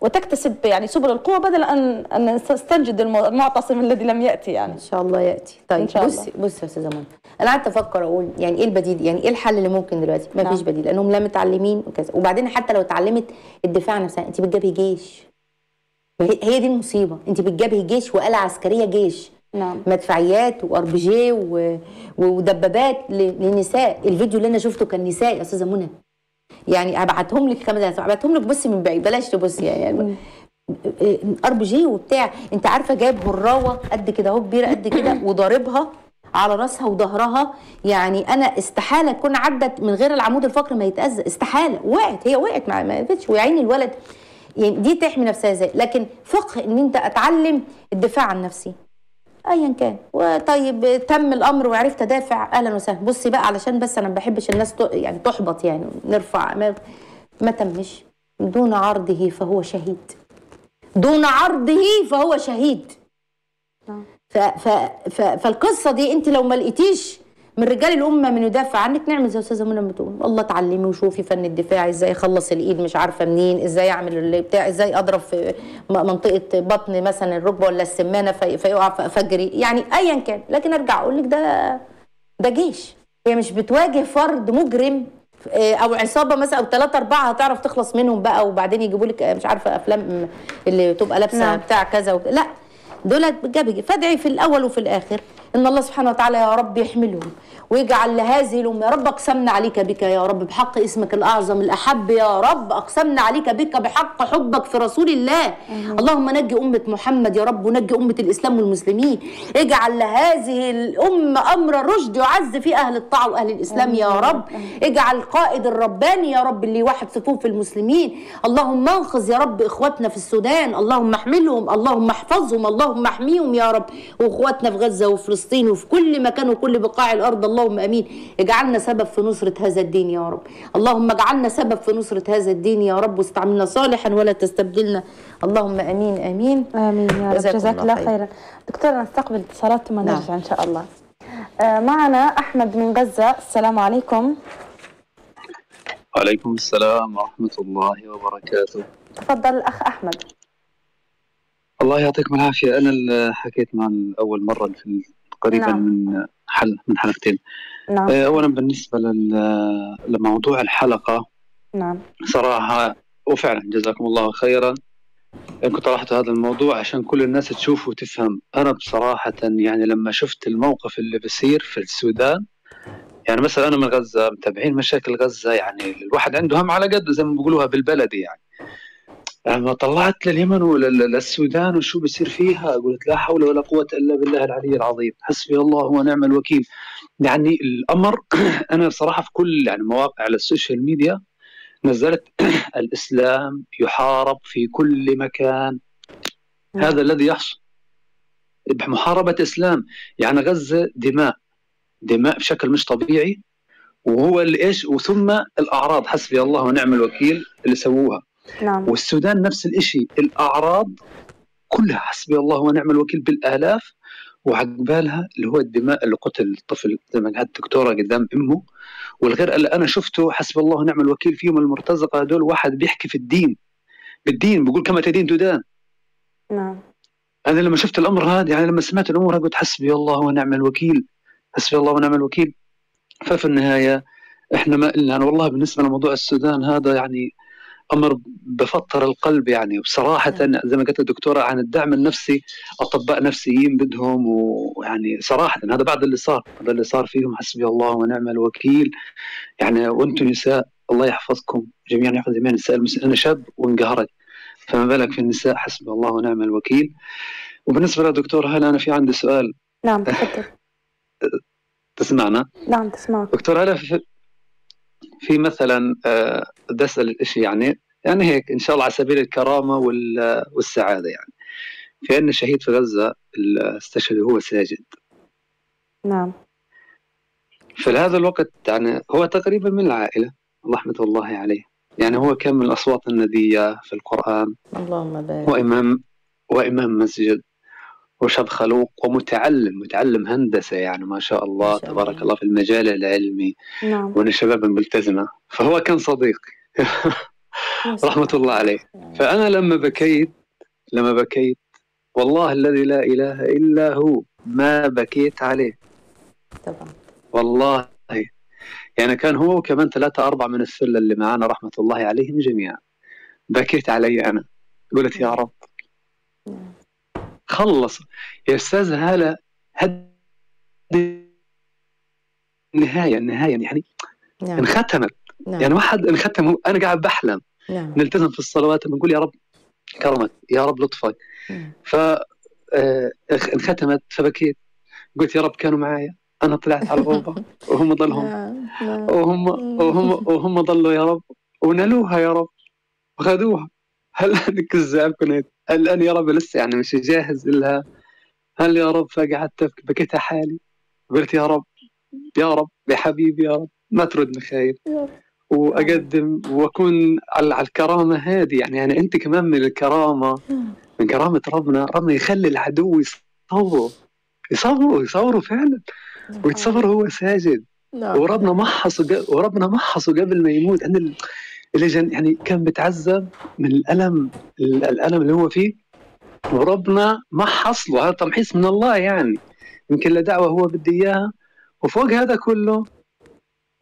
وتكتسب يعني سبل القوة بدل أن أن نستنجد المعتصم الذي لم يأتي يعني. إن شاء الله يأتي. طيب إن شاء بصي الله. بصي يا أستاذة منى أنا قعدت أفكر أقول يعني إيه البديل؟ يعني إيه الحل اللي ممكن دلوقتي؟ ما فيش نعم. بديل لأنهم لا متعلمين وكذا. وبعدين حتى لو اتعلمت الدفاع نفسها أنت بتجابهي جيش. هي دي المصيبة. أنت بتجابهي جيش وآلة عسكرية جيش. نعم. مدفعيات و RPG ودبابات للنساء. الفيديو اللي أنا شفته كان نساء يا أستاذة منى. يعني هبعتهم لك خمس دقايق هبعتهم لك بصي من بعيد بلاش تبصي يعني RPG وبتاع أنت عارفة جايب هراوة قد كده أهو كبيرة قد كده وضاربها على راسها وظهرها يعني أنا استحالة تكون عدت من غير العمود الفقري ما يتأذى استحالة وقعت هي وقعت ما قدرتش ويعين الولد يعني دي تحمي نفسها إزاي؟ لكن فقه إن أنت أتعلم الدفاع عن نفسي. ايا كان. وطيب تم الأمر وعرفت أدافع. أهلا وسهلا. بصي بقى علشان بس أنا ما بحبش الناس يعني تحبط يعني نرفع. ما, ما تمش. دون عرضه فهو شهيد. دون عرضه فهو شهيد. نعم. ف ف ف فالقصة دي أنت لو ما لقيتيش من رجال الأمة من يدافع عنك. نعمل زي أستاذة منى بتقول. والله اتعلمي وشوفي فن الدفاع إزاي اخلص الإيد مش عارفة منين إزاي اعمل اللي بتاع إزاي أضرب في منطقة بطن مثلا الركبة ولا السمانة في فيقع فجري. يعني ايا كان. لكن أرجع أقول لك ده ده جيش. هي مش بتواجه فرد مجرم آه، أو عصابة مثلا أو ثلاثة أربعة هتعرف تخلص منهم بقى وبعدين يجيبوا لك مش عارفة أفلام اللي تبقى لابسة نعم. بتاع كذا وكذا لا. دول فادعي في الأول وفي الآخر. إن الله سبحانه وتعالى يا رب يحملهم ويجعل لهذه الأمة يا رب أقسمنا عليك بك يا رب بحق اسمك الأعظم الأحب يا رب أقسمنا عليك بك بحق حبك في رسول الله. اللهم نجي أمة محمد يا رب ونجي أمة الإسلام والمسلمين. اجعل لهذه الأمة أمر رشد يعز في أهل الطاعة وأهل الإسلام يا رب. اجعل القائد الرباني يا رب اللي يوحد صفوف المسلمين. اللهم انقذ يا رب إخواتنا في السودان. اللهم احملهم اللهم احفظهم اللهم احميهم يا رب. وإخواتنا في غزة وفلسطين. فلسطين وفي كل مكان وكل بقاع الأرض. اللهم آمين. اجعلنا سبب في نصرة هذا الدين يا رب. اللهم اجعلنا سبب في نصرة هذا الدين يا رب. واستعملنا صالحا ولا تستبدلنا. اللهم آمين آمين. آمين يا رب. جزاك الله الله خير. خيرا. دكتور نستقبل اتصالات ثم نعم. نرجع إن شاء الله. آه، معنا أحمد من غزة. السلام عليكم. وعليكم السلام ورحمة الله وبركاته. تفضل الأخ أحمد. الله يعطيكم العافية. أنا اللي حكيت مع أول مرة في تقريبا نعم. من حل من حلقتين. نعم. آه، أولا بالنسبة لل- لموضوع الحلقة. نعم. صراحة وفعلا جزاكم الله خيرا. إنكم طرحتوا هذا الموضوع عشان كل الناس تشوف وتفهم. أنا بصراحة يعني لما شفت الموقف اللي بيصير في السودان يعني مثلا أنا من غزة متابعين مشاكل غزة يعني الواحد عنده هم على قد زي ما بيقولوها بالبلدي يعني. لما طلعت لليمن وللسودان وشو بيصير فيها؟ قلت لا حول ولا قوة إلا بالله العلي العظيم. حسبي الله ونعم الوكيل. يعني الأمر (clears throat) أنا بصراحة في كل يعني مواقع على ال social media نزلت (clears throat) الإسلام يحارب في كل مكان. نعم. هذا الذي يحصل. محاربة إسلام. يعني غزة دماء. دماء بشكل مش طبيعي. وهو اللي إيش وثم الأعراض. حسبي الله ونعم الوكيل اللي سووها. نعم. والسودان نفس الشيء الأعراض كلها حسبي الله ونعم الوكيل بالآلاف وعقبالها اللي هو الدماء اللي قتل الطفل. زي ما قالت الدكتوره قدام أمه. والغير اللي أنا شفته حسبي الله ونعم الوكيل فيهم المرتزقة هذول واحد بيحكي في الدين. بالدين بيقول كما تدين تدان. نعم. أنا لما شفت الأمر هذا يعني لما سمعت الأمور قلت حسبي الله ونعم الوكيل. حسبي الله ونعم الوكيل. ففي النهاية إحنا ما يعني والله بالنسبة لموضوع السودان هذا يعني أمر بفطر القلب يعني. وبصراحه زي ما قالت الدكتورة عن الدعم النفسي أطباء نفسيين بدهم ويعني صراحة هذا بعد اللي صار هذا اللي صار فيهم حسبي الله ونعم الوكيل. يعني وأنتم نساء الله يحفظكم جميعا يحفظ جميع النساء المسلمين أنا شاب وانقهرت. فما بالك في النساء حسبي الله ونعم الوكيل. وبالنسبة للدكتور هل أنا في عندي سؤال. نعم تفضل. (laughs) تسمعنا؟ نعم تسمعك. دكتور هلا في, في مثلا آه، بدي اسال شيء يعني يعني هيك إن شاء الله على سبيل الكرامة وال- والسعادة يعني. في عندنا شهيد في غزة استشهد وهو ساجد. نعم. في هذا الوقت يعني هو تقريبا من العائلة رحمة الله عليه. يعني هو كان من الأصوات الندية في القرآن. اللهم بارك. وإمام وإمام مسجد. وشاب خلوق ومتعلم متعلم هندسة يعني ما شاء الله ما شاء تبارك الله. الله في المجال العلمي نعم. وأنا شباب ملتزمة. فهو كان صديقي (laughs) رحمة الله عليه. فأنا لما بكيت لما بكيت والله الذي لا إله إلا هو ما بكيت عليه. طبعا. والله. يعني كان هو وكمان ثلاثة أربعة من السلة اللي معانا رحمة الله عليهم جميعا. بكيت علي أنا. قلت يا رب. خلص يا أستاذ هلا هد النهاية النهاية يعني نعم. انختمت. نعم. يعني واحد انختم أنا قاعد بحلم. نعم. نلتزم في الصلوات بنقول يا رب كرمك يا رب لطفك. نعم. ف آه، انختمت فبكيت. قلت يا رب كانوا معايا. أنا طلعت على الغربه (laughs) وهم ضلهم. نعم نعم. وهم وهم وهم ضلوا يا رب. ونالوها يا رب. وخذوها. هل أنا كذاب كنت هل أنا يا رب لسه يعني مش جاهز لها؟ هل يا رب فقعدت بكيت حالي؟ قلت يا رب يا رب يا حبيبي يا رب ما تردني خايف. وأقدم وأكون على الكرامة هذه يعني يعني أنت كمان من الكرامة من كرامة ربنا. ربنا يخلي العدو يصوروا يصوروا يصوروا فعلا. ويتصور هو ساجد. نعم. وربنا محصه وربنا محصه قبل ما يموت. أنا ال- اللي جن يعني كان بيتعذب من الألم ال- الألم اللي هو فيه. وربنا محص له هذا تمحيص من الله يعني. يمكن لدعوه هو بده إياها. وفوق هذا كله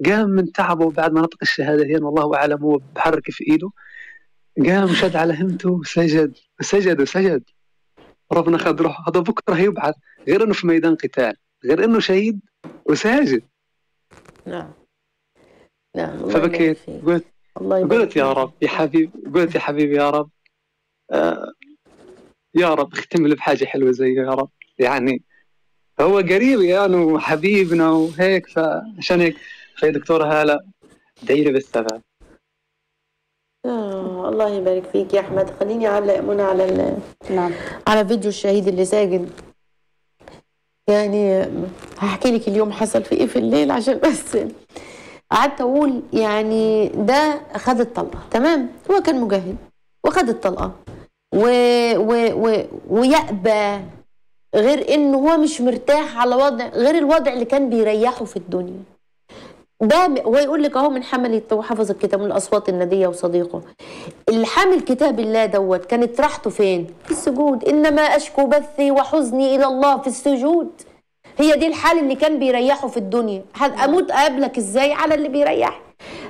قام من تعبه بعد ما نطق الشهادتين والله أعلم هو بحرك في إيده. قام شد على همته وسجد وسجد وسجد ربنا خذ روحه. هذا بكرة هيبعث. غير إنه في ميدان قتال غير إنه شهيد وساجد. نعم. نعم الله فبكيت. قلت الله يبارك قلت يا فيك. رب يا حبيبي قلت يا حبيبي يا رب. آه يا رب اختم لي بحاجة حلوة زيه يا رب. يعني هو قريب يعني وحبيبنا وهيك فعشان هيك فيا دكتوره هالة ادعي لي بالثبات آه الله يبارك فيك يا أحمد. خليني أعلق منى على ال- نعم. على فيديو الشهيد اللي ساجد. يعني هحكي لك اليوم حصل في إيه في الليل عشان بس قعدت أقول يعني ده خد الطلقة تمام؟ هو كان مجاهد وخد الطلقة و و و ويأبى غير انه هو مش مرتاح على وضع غير الوضع اللي كان بيريحه في الدنيا. ده م- هو يقول لك أهو من حمل وحفظ الكتاب من الأصوات الندية وصديقه. اللي حامل كتاب الله دوت كانت راحته فين؟ في السجود. إنما أشكو بثي وحزني إلى الله في السجود. هي دي الحال اللي كان بيريحه في الدنيا. أموت اقابلك إزاي على اللي بيريح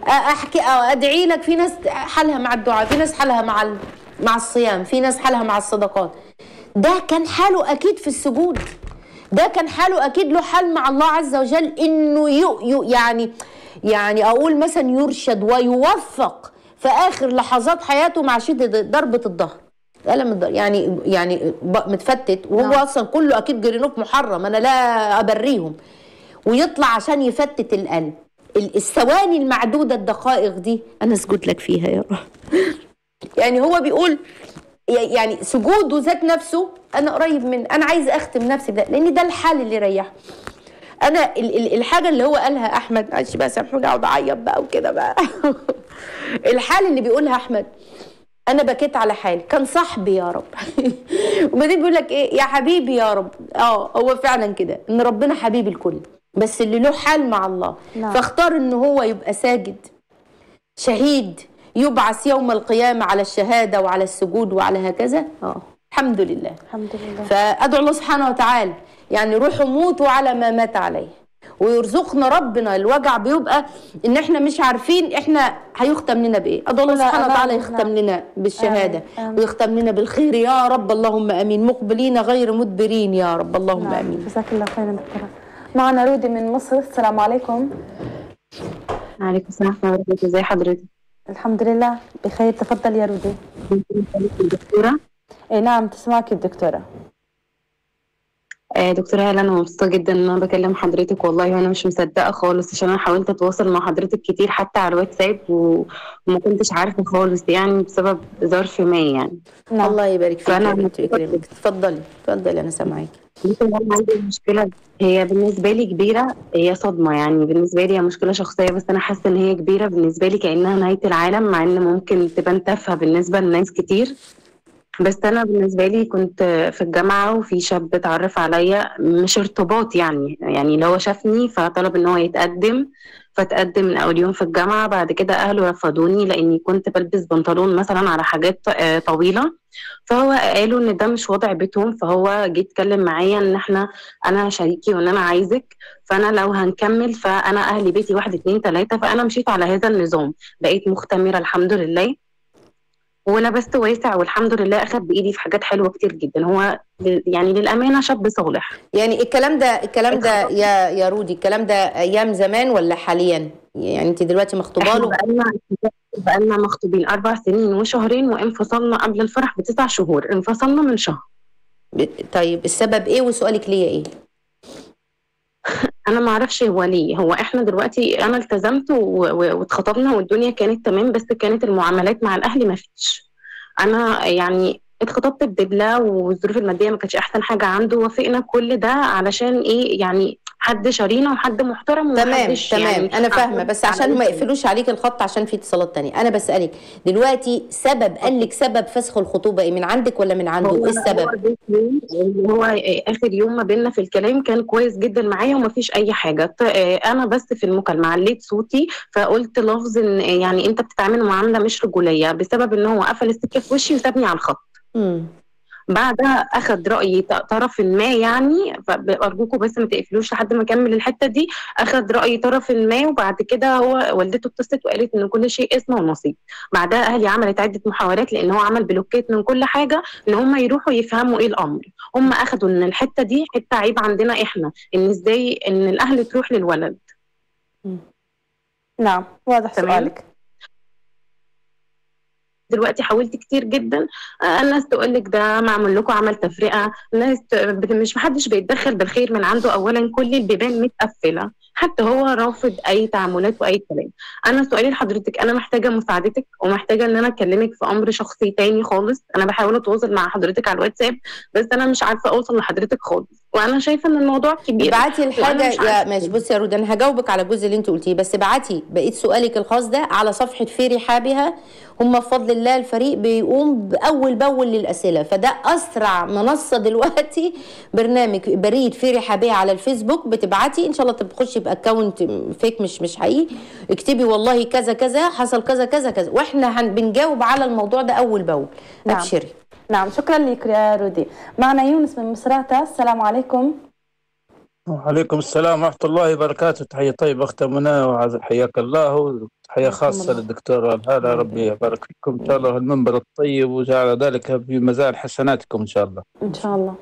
أحكي أدعي لك في ناس حالها مع الدعاء في ناس حالها مع مع الصيام في ناس حالها مع الصدقات. ده كان حاله أكيد في السجود. ده كان حاله أكيد له حال مع الله عز وجل إنه يو يو يعني يعني أقول مثلا يرشد ويوفق في آخر لحظات حياته مع شدة ضربة الظهر. الظهر يعني يعني متفتت وهو نعم. أصلا كله أكيد جرينوف محرم أنا لا أبريهم. ويطلع عشان يفتت القلب. ال- الثواني المعدودة الدقائق دي. أنا أسجد لك فيها يا رب. يعني هو بيقول يعني سجوده ذات نفسه أنا قريب من أنا عايز أختم نفسي بده لأن ده الحال اللي يريحه أنا ال- ال- الحاجة اللي هو قالها أحمد معلش بقى سامحوني أقعد أعيط بقى وكده بقى. (laughs) الحال اللي بيقولها أحمد أنا بكيت على حالي. كان صاحبي يا رب. (laughs) وبعدين بيقول لك إيه؟ يا حبيبي يا رب. آه هو فعلا كده. إن ربنا حبيب الكل. بس اللي له حال مع الله. نعم. فاختار إن هو يبقى ساجد شهيد يبعث يوم القيامة على الشهادة وعلى السجود وعلى هكذا. آه. الحمد لله. الحمد لله. فأدعو الله سبحانه وتعالى. يعني روحوا موتوا على ما مات عليه. ويرزقنا ربنا. الوجع بيبقى إن إحنا مش عارفين إحنا هيختم لنا بإيه. ادعو الله سبحانه وتعالى. يختم لنا بالشهادة. آمين، آمين. ويختم لنا بالخير. يا رب اللهم آمين. مقبلين غير مدبرين. يا رب اللهم نعم. آمين. جزاك الله خيرا دكتورة. معنا رودي من مصر. السلام عليكم. عليكم السلام ورحمة الله وبركاته. ازي حضرتك؟ الحمد لله. بخير. تفضل يا رودي. دكتورة؟ اي نعم تسمعك الدكتورة آه دكتورة هلا أنا مبسوطة جدا إن أنا بكلم حضرتك والله وأنا مش مصدقة خالص عشان أنا حاولت أتواصل مع حضرتك كتير حتى على الواتساب وما كنتش عارفة خالص يعني بسبب ظرف ما يعني. نعم. الله يبارك فيك فأنا يا بنت ويكرمك تفضلي تفضلي أنا سامعاكي. أنا عندي مشكلة. هي بالنسبة لي كبيرة هي صدمة يعني. بالنسبة لي هي مشكلة شخصية بس أنا حاسة إن هي كبيرة بالنسبة لي كأنها نهاية العالم مع إن ممكن تبان تافهة بالنسبة لناس كتير. بس أنا بالنسبة لي كنت في الجامعة وفي شاب اتعرف عليا مش ارتباط يعني يعني اللي هو شافني فطلب إن هو يتقدم فتقدم من أول يوم في الجامعة بعد كده أهله رفضوني لأني كنت بلبس بنطلون مثلا على حاجات آه، طويلة. فهو قالوا إن ده مش وضع بيتهم فهو جه اتكلم معايا إن إحنا أنا شريكي وإن أنا عايزك فأنا لو هنكمل فأنا أهلي بيتي واحد اتنين تلاتة فأنا مشيت على هذا النظام بقيت مختمرة الحمد لله. ولبست واسع والحمد لله اخد بايدي في حاجات حلوة كتير جدا. هو يعني للامانه شاب صالح. يعني الكلام ده الكلام ده يا يا رودي الكلام ده أيام زمان ولا حاليا؟ يعني انت دلوقتي مخطوبة له؟ بقالنا بقالنا مخطوبين أربع سنين وشهرين وانفصلنا قبل الفرح بتسع شهور. انفصلنا من شهر. طيب السبب إيه وسؤالك ليا إيه؟ أنا ما أعرفش هو ليه. هو إحنا دلوقتي أنا التزمت واتخطبنا والدنيا كانت تمام بس كانت المعاملات مع الأهل ما فيش. أنا يعني اتخطبت بدبلة والظروف المادية ما كانتش أحسن حاجة عنده وافقنا كل ده علشان إيه؟ يعني حد شارينا وحد محترم تمام تمام يعني أنا فاهمة بس عشان ما يقفلوش عليك الخط عشان في اتصالات تانية. أنا بسألك دلوقتي سبب قال لك سبب فسخ الخطوبة إيه؟ من عندك ولا من عنده؟ إيه السبب؟ هو هو آخر يوم ما بيننا في الكلام كان كويس جدا معايا وما فيش أي حاجة. ط- أنا بس في المكالمة عليت صوتي فقلت لفظ إن يعني أنت بتتعامل معاملة مش رجولية بسبب إن هو قفل السكة في وشي وسابني على الخط. مم. بعدها أخد رأي طرف ما يعني فارجوكم بس ما تقفلوش لحد ما أكمل الحتة دي. أخد رأي طرف ما وبعد كده هو والدته اتصلت وقالت إن كل شيء اسمه ونصيب. بعدها أهلي عملت عدة محاولات لأن هو عمل بلوكيت من كل حاجة إن هم يروحوا يفهموا إيه الأمر. هم أخدوا إن الحتة دي حتة عيب عندنا إحنا إن إزاي إن الأهل تروح للولد. نعم واضح تمام. سؤالك. دلوقتي حاولت كتير جدا آه، الناس تقول لك ده معمول لكم عمل تفرقة ناس ت- بت- مش محدش بيتدخل بالخير من عنده اولا كل البيبان متقفلة حتى هو رافض أي تعاملات وأي كلام. أنا سؤالي لحضرتك أنا محتاجة مساعدتك ومحتاجة إن أنا أكلمك في أمر شخصي تاني خالص. أنا بحاول أتواصل مع حضرتك على الواتساب بس أنا مش عارفة أوصل لحضرتك خالص. وأنا شايفة إن الموضوع كبير. ابعتي الحاجة مش يا. ماشي بصي يا رود أنا هجاوبك على الجزء اللي أنت قلتيه بس ابعتي بقية سؤالك الخاص ده على صفحة في رحابها هم بفضل الله الفريق بيقوم بأول بأول للأسئلة فده أسرع منصة دلوقتي. برنامج بريد في رحابها على الفيسبوك بتبعتي إن شاء الله تخشي بأكونت فيك مش مش حقيقي. اكتبي والله كذا كذا حصل كذا كذا كذا وإحنا بنجاوب على الموضوع ده أول بأول. نعم. ابشري. نعم شكرا لك يا رودي. معنا يونس من مصراتة. السلام عليكم. وعليكم السلام ورحمة الله وبركاته. تحية طيبة أخت منى وعز- حياك الله وتحية خاصة الله. للدكتورة الهالة. ربي يبارك فيكم. إن شاء الله المنبر الطيب وجعل ذلك في مزال حسناتكم إن شاء الله. إن شاء الله.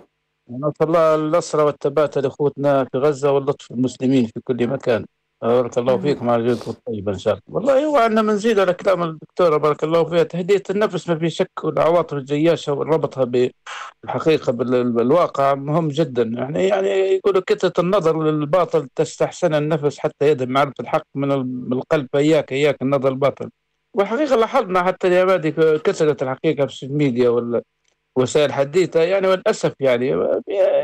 ونسأل الله النصر والثبات لأخوتنا في غزة واللطف المسلمين في كل مكان. بارك الله فيكم على جهدكم الطيبة إن شاء الله. والله هو عندنا منزيد على كلام الدكتورة بارك الله فيها. تهدئة النفس ما في شك والعواطف الجياشة وربطها بالحقيقة بال- بالواقع مهم جدا. يعني يعني يقولوا كثرة النظر للباطل تستحسن النفس حتى يذهب معرفة الحق من ال- من القلب. إياك إياك النظر الباطل. والحقيقة لاحظنا حتى الأيام هذه كثرة الحقيقة في ال social media ولا وسائل حديثة يعني وللأسف يعني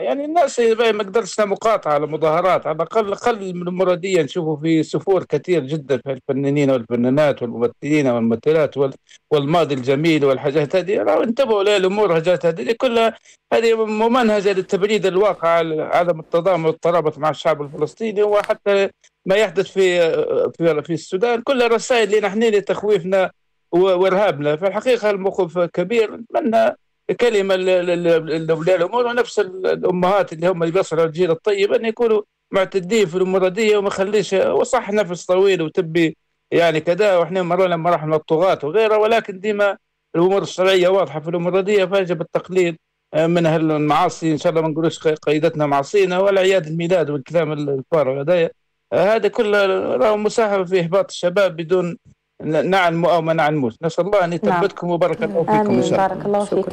يعني الناس ما يقدرش مقاطعة على مظاهرات على الأقل أقل من المرادية نشوفوا في سفور كثير جدا في الفنانين والفنانات والممثلين والممثلات وال- والماضي الجميل والحاجات هذه. انتبهوا لها الأمور الحاجات هذه كلها هذه ممنهجة للتبريد الواقع على عدم التضامن والترابط مع الشعب الفلسطيني وحتى ما يحدث في في في السودان. كلها رسائل لنا إحنا لتخويفنا وإرهابنا. فالحقيقة الموقف كبير نتمنى كلمة ل- ل- ل- لأولياء الأمور ونفس ال- الأمهات اللي هم اللي بيصلوا الجيل الطيب أن يكونوا معتدين في الأمور دي وما خليش وصح نفس طويل وتبي يعني كذا وإحنا مرة لما الطغاة وغيرها ولكن ديما الأمور الشرعية واضحة في الأمور دي فيجب التقليد من هالمعاصي إن شاء الله ما نقولوش قي- قيدتنا معصينا ولا عياد الميلاد والكلام الفارغ هذا هذا كله راه مساهمه في إحباط الشباب بدون ن- نعنمو أو ما نعنموش نسأل الله أن يثبتكم وبارك الله فيكم إن آمين. شاء الله. بارك الله فيك.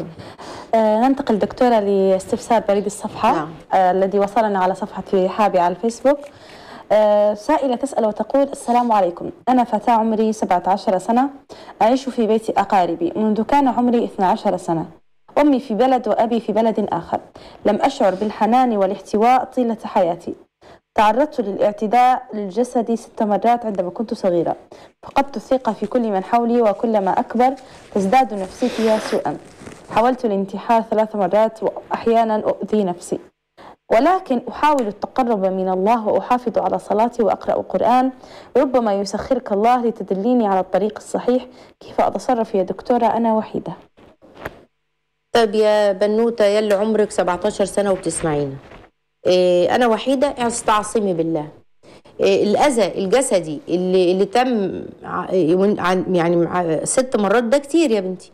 آه ننتقل دكتورة لاستفسار بريد الصفحة نعم. آه الذي وصلنا على صفحة في رحابي على الفيسبوك. آه سائلة تسأل وتقول السلام عليكم. أنا فتاة عمري 17 سنة أعيش في بيت أقاربي. منذ كان عمري 12 سنة. أمي في بلد وأبي في بلد آخر. لم أشعر بالحنان والاحتواء طيلة حياتي. تعرضت للاعتداء للجسد ست مرات عندما كنت صغيرة. فقدت الثقة في كل من حولي وكلما أكبر تزداد نفسيتي سوءا. حاولت الانتحار ثلاث مرات وأحيانا أؤذي نفسي. ولكن أحاول التقرب من الله وأحافظ على صلاتي وأقرأ قرآن ربما يسخرك الله لتدليني على الطريق الصحيح. كيف أتصرف يا دكتورة؟ أنا وحيدة. طيب يا بنوتة يلي عمرك 17 سنة وبتسمعينا. إيه أنا وحيدة استعصمي بالله. إيه الأذى الجسدي اللي اللي تم يعني ست مرات ده كتير يا بنتي.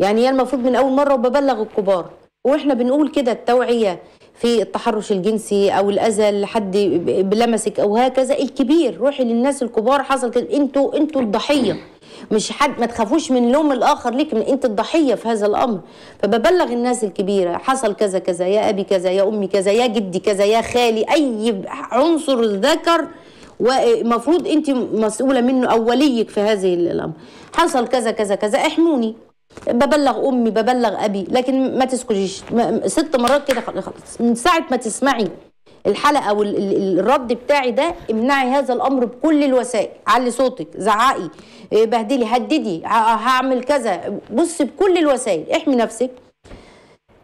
يعني هي المفروض من أول مرة وببلغ الكبار. وإحنا بنقول كده التوعية في التحرش الجنسي أو الأذى اللي حد بلمسك أو هكذا. الكبير روحي للناس الكبار حصل كده أنتوا أنتوا الضحية. مش حد ما تخافوش من لوم الآخر ليك من أنت الضحية في هذا الأمر. فببلغ الناس الكبيرة حصل كذا كذا يا أبي كذا يا أمي كذا يا جدي كذا يا خالي أي عنصر ذكر ومفروض أنت مسؤولة منه أو وليك في هذه الأمر. حصل كذا كذا كذا احموني. ببلغ أمي ببلغ أبي لكن ما تسكتيش. ست مرات كده خلاص من ساعة ما تسمعي. الحلقة أو ال- ال- الرد بتاعي ده امنعي هذا الأمر بكل الوسائل. علي صوتك زعقي إيه، بهدلي هددي هعمل كذا. بصي بكل الوسائل. احمي نفسك.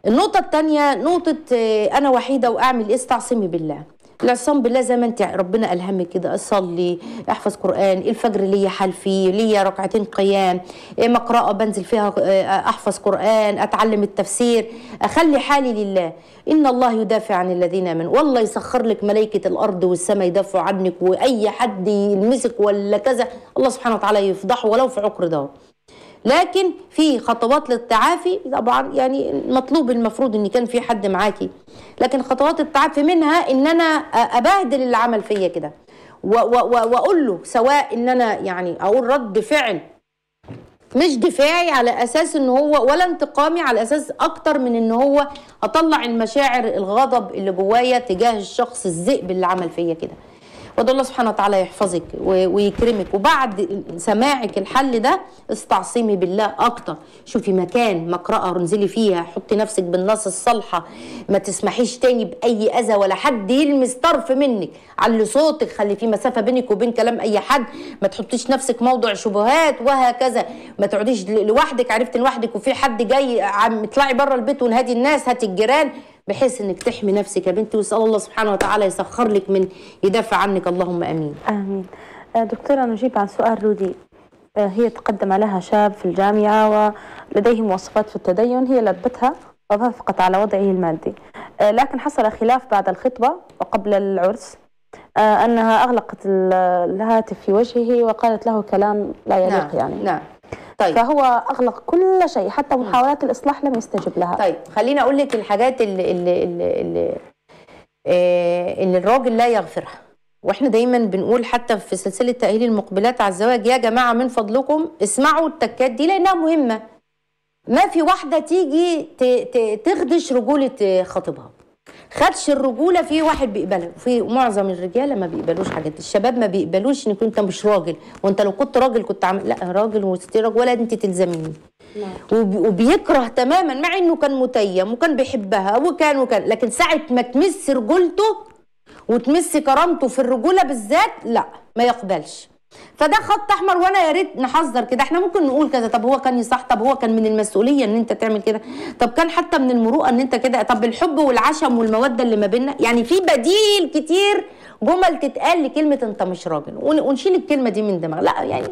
النقطة التانية نقطة آه، أنا وحيدة وأعمل إيه؟ استعصمي بالله. العصام بالله زي ما انت ربنا ألهمك كده أصلي أحفظ قرآن الفجر ليا حال فيه ليا ركعتين قيام إيه، مقرأة بنزل فيها آه، أحفظ قرآن أتعلم التفسير أخلي حالي لله. إن الله يدافع عن الذين آمنوا. والله يسخر لك ملائكة الأرض والسماء يدافعوا عنك وأي حد يلمسك ولا كذا الله سبحانه وتعالى يفضحه ولو في عقر دار لكن في خطوات للتعافي طبعا يعني مطلوب المفروض إن كان في حد معاكي. لكن خطوات التعافي منها إن أنا أبهدل اللي عمل فيا كده. وأقول له سواء إن أنا يعني أقول رد فعل مش دفاعي على أساس إن هو ولا انتقامي على أساس أكتر من إن هو أطلع المشاعر الغضب اللي جوايا تجاه الشخص الذئب اللي عمل فيا كده. وأدعو الله سبحانه وتعالى يحفظك ويكرمك. وبعد سماعك الحل ده استعصمي بالله أكتر. شوفي مكان مقرأة انزلي فيها حطي نفسك بالنص الصالحة ما تسمحيش تاني بأي أذى ولا حد يلمس طرف منك. علي صوتك خلي في مسافة بينك وبين كلام أي حد. ما تحطيش نفسك موضع شبهات وهكذا. ما تقعديش لوحدك عرفت لوحدك وفي حد جاي عم اطلعي بره البيت ونهدي الناس هاتي الجيران. بحيث إنك تحمي نفسك يا بنتي وأسأل الله سبحانه وتعالى يسخر لك من يدافع عنك. اللهم آمين. آمين. آه، دكتورة نجيب عن سؤال رودي. آه، هي تقدم لها شاب في الجامعة ولديه مواصفات في التدين هي لبتها ووافقت على وضعه المادي. آه، لكن حصل خلاف بعد الخطبة وقبل العرس أنها أغلقت ال- الهاتف في وجهه وقالت له كلام لا يليق نعم يعني. نعم. طيب. فهو أغلق كل شيء حتى محاولات الإصلاح لم يستجب لها. طيب خليني أقول لك الحاجات اللي اللي اللي, اللي, آه اللي الراجل لا يغفرها. وإحنا دايما بنقول حتى في سلسلة تأهيل المقبلات على الزواج يا جماعة من فضلكم اسمعوا التكات دي لأنها مهمة. ما في واحدة تيجي تخدش رجولة خطيبها. خدش الرجولة في واحد بيقبلها. وفي معظم الرجالة ما بيقبلوش حاجات الشباب ما بيقبلوش إنك أنت مش راجل. وأنت لو كنت راجل كنت عامل لا راجل وستي راجل ولا أنت تلزميني. وبي- وبيكره تماما مع إنه كان متيم وكان بيحبها وكان وكان. لكن ساعة ما تمس رجولته وتمس كرامته في الرجولة بالذات لا ما يقبلش. فده خط أحمر وأنا يا ريت نحذر كده. إحنا ممكن نقول كذا طب هو كان يصح؟ طب هو كان من المسؤولية إن أنت تعمل كده؟ طب كان حتى من المروءة إن أنت كده؟ طب الحب والعشم والمودة اللي ما بيننا؟ يعني في بديل كتير جمل تتقال لكلمة أنت مش راجل. ون- ونشيل الكلمة دي من دماغ لا يعني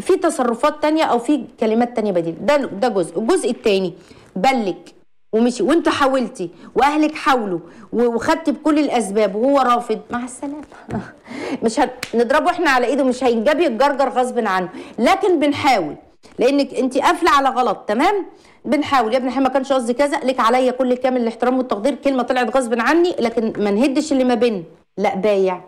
في تصرفات تانية أو في كلمات تانية بديل. ده ده جزء. الجزء التاني بلك. ومشي. وانت حاولتي وأهلك حاولوا وخدت بكل الأسباب وهو رافض. مع السلامة. (laughs) مش هن... نضربه إحنا على إيده مش هينجاب يتجرجر غصب عنه. لكن بنحاول. لأنك أنت قافلة على غلط تمام؟ بنحاول. يا ابني إحنا ما كانش قصدي كذا. لك عليا كل كامل الاحترام والتقدير. كلمة طلعت غصب عني لكن ما نهدش اللي ما بيننا لا بايع.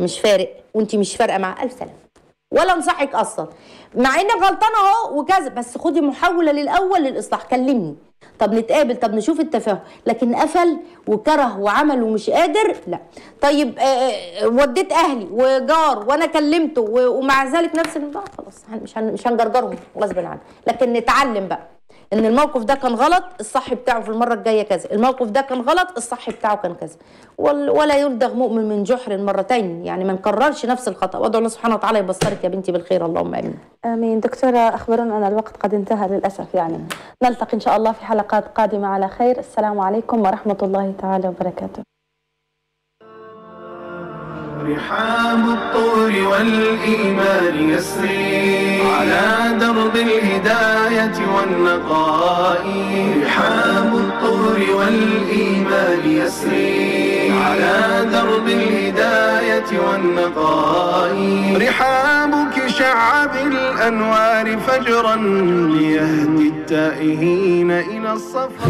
مش فارق. وأنت مش فارقة مع. ألف سلامة. ولا انصحك أصلا. مع انك غلطانة اهو وكذا بس خدي محاولة للأول للإصلاح. كلمني. طب نتقابل طب نشوف التفاهم. لكن قفل وكره وعمل ومش قادر لا. طيب آه، آه، وديت أهلي وجار وأنا كلمته ومع ذلك نفس البقى خلاص مش مش هنجرجرهم. غصب عنه لكن نتعلم بقى. إن الموقف ده كان غلط الصح بتاعه في المرة الجاية كذا. الموقف ده كان غلط الصح بتاعه كان كذا. ولا يلدغ مؤمن من جحر مرتين. يعني ما نكررش نفس الخطأ. وادعو الله سبحانه وتعالى يبصرك يا بنتي بالخير. اللهم آمين. آمين. دكتورة أخبرونا أن الوقت قد انتهى للأسف يعني. نلتقي إن شاء الله في حلقات قادمة على خير. السلام عليكم ورحمة الله تعالى وبركاته. رحاب الطور والإيمان يسري. على درب الهداية والنقاء رحاب الطور والإيمان يسري. على درب الهداية والنقاء رحابك شع بالأنوار فجرا ليهدي التائهين إلى الصفا.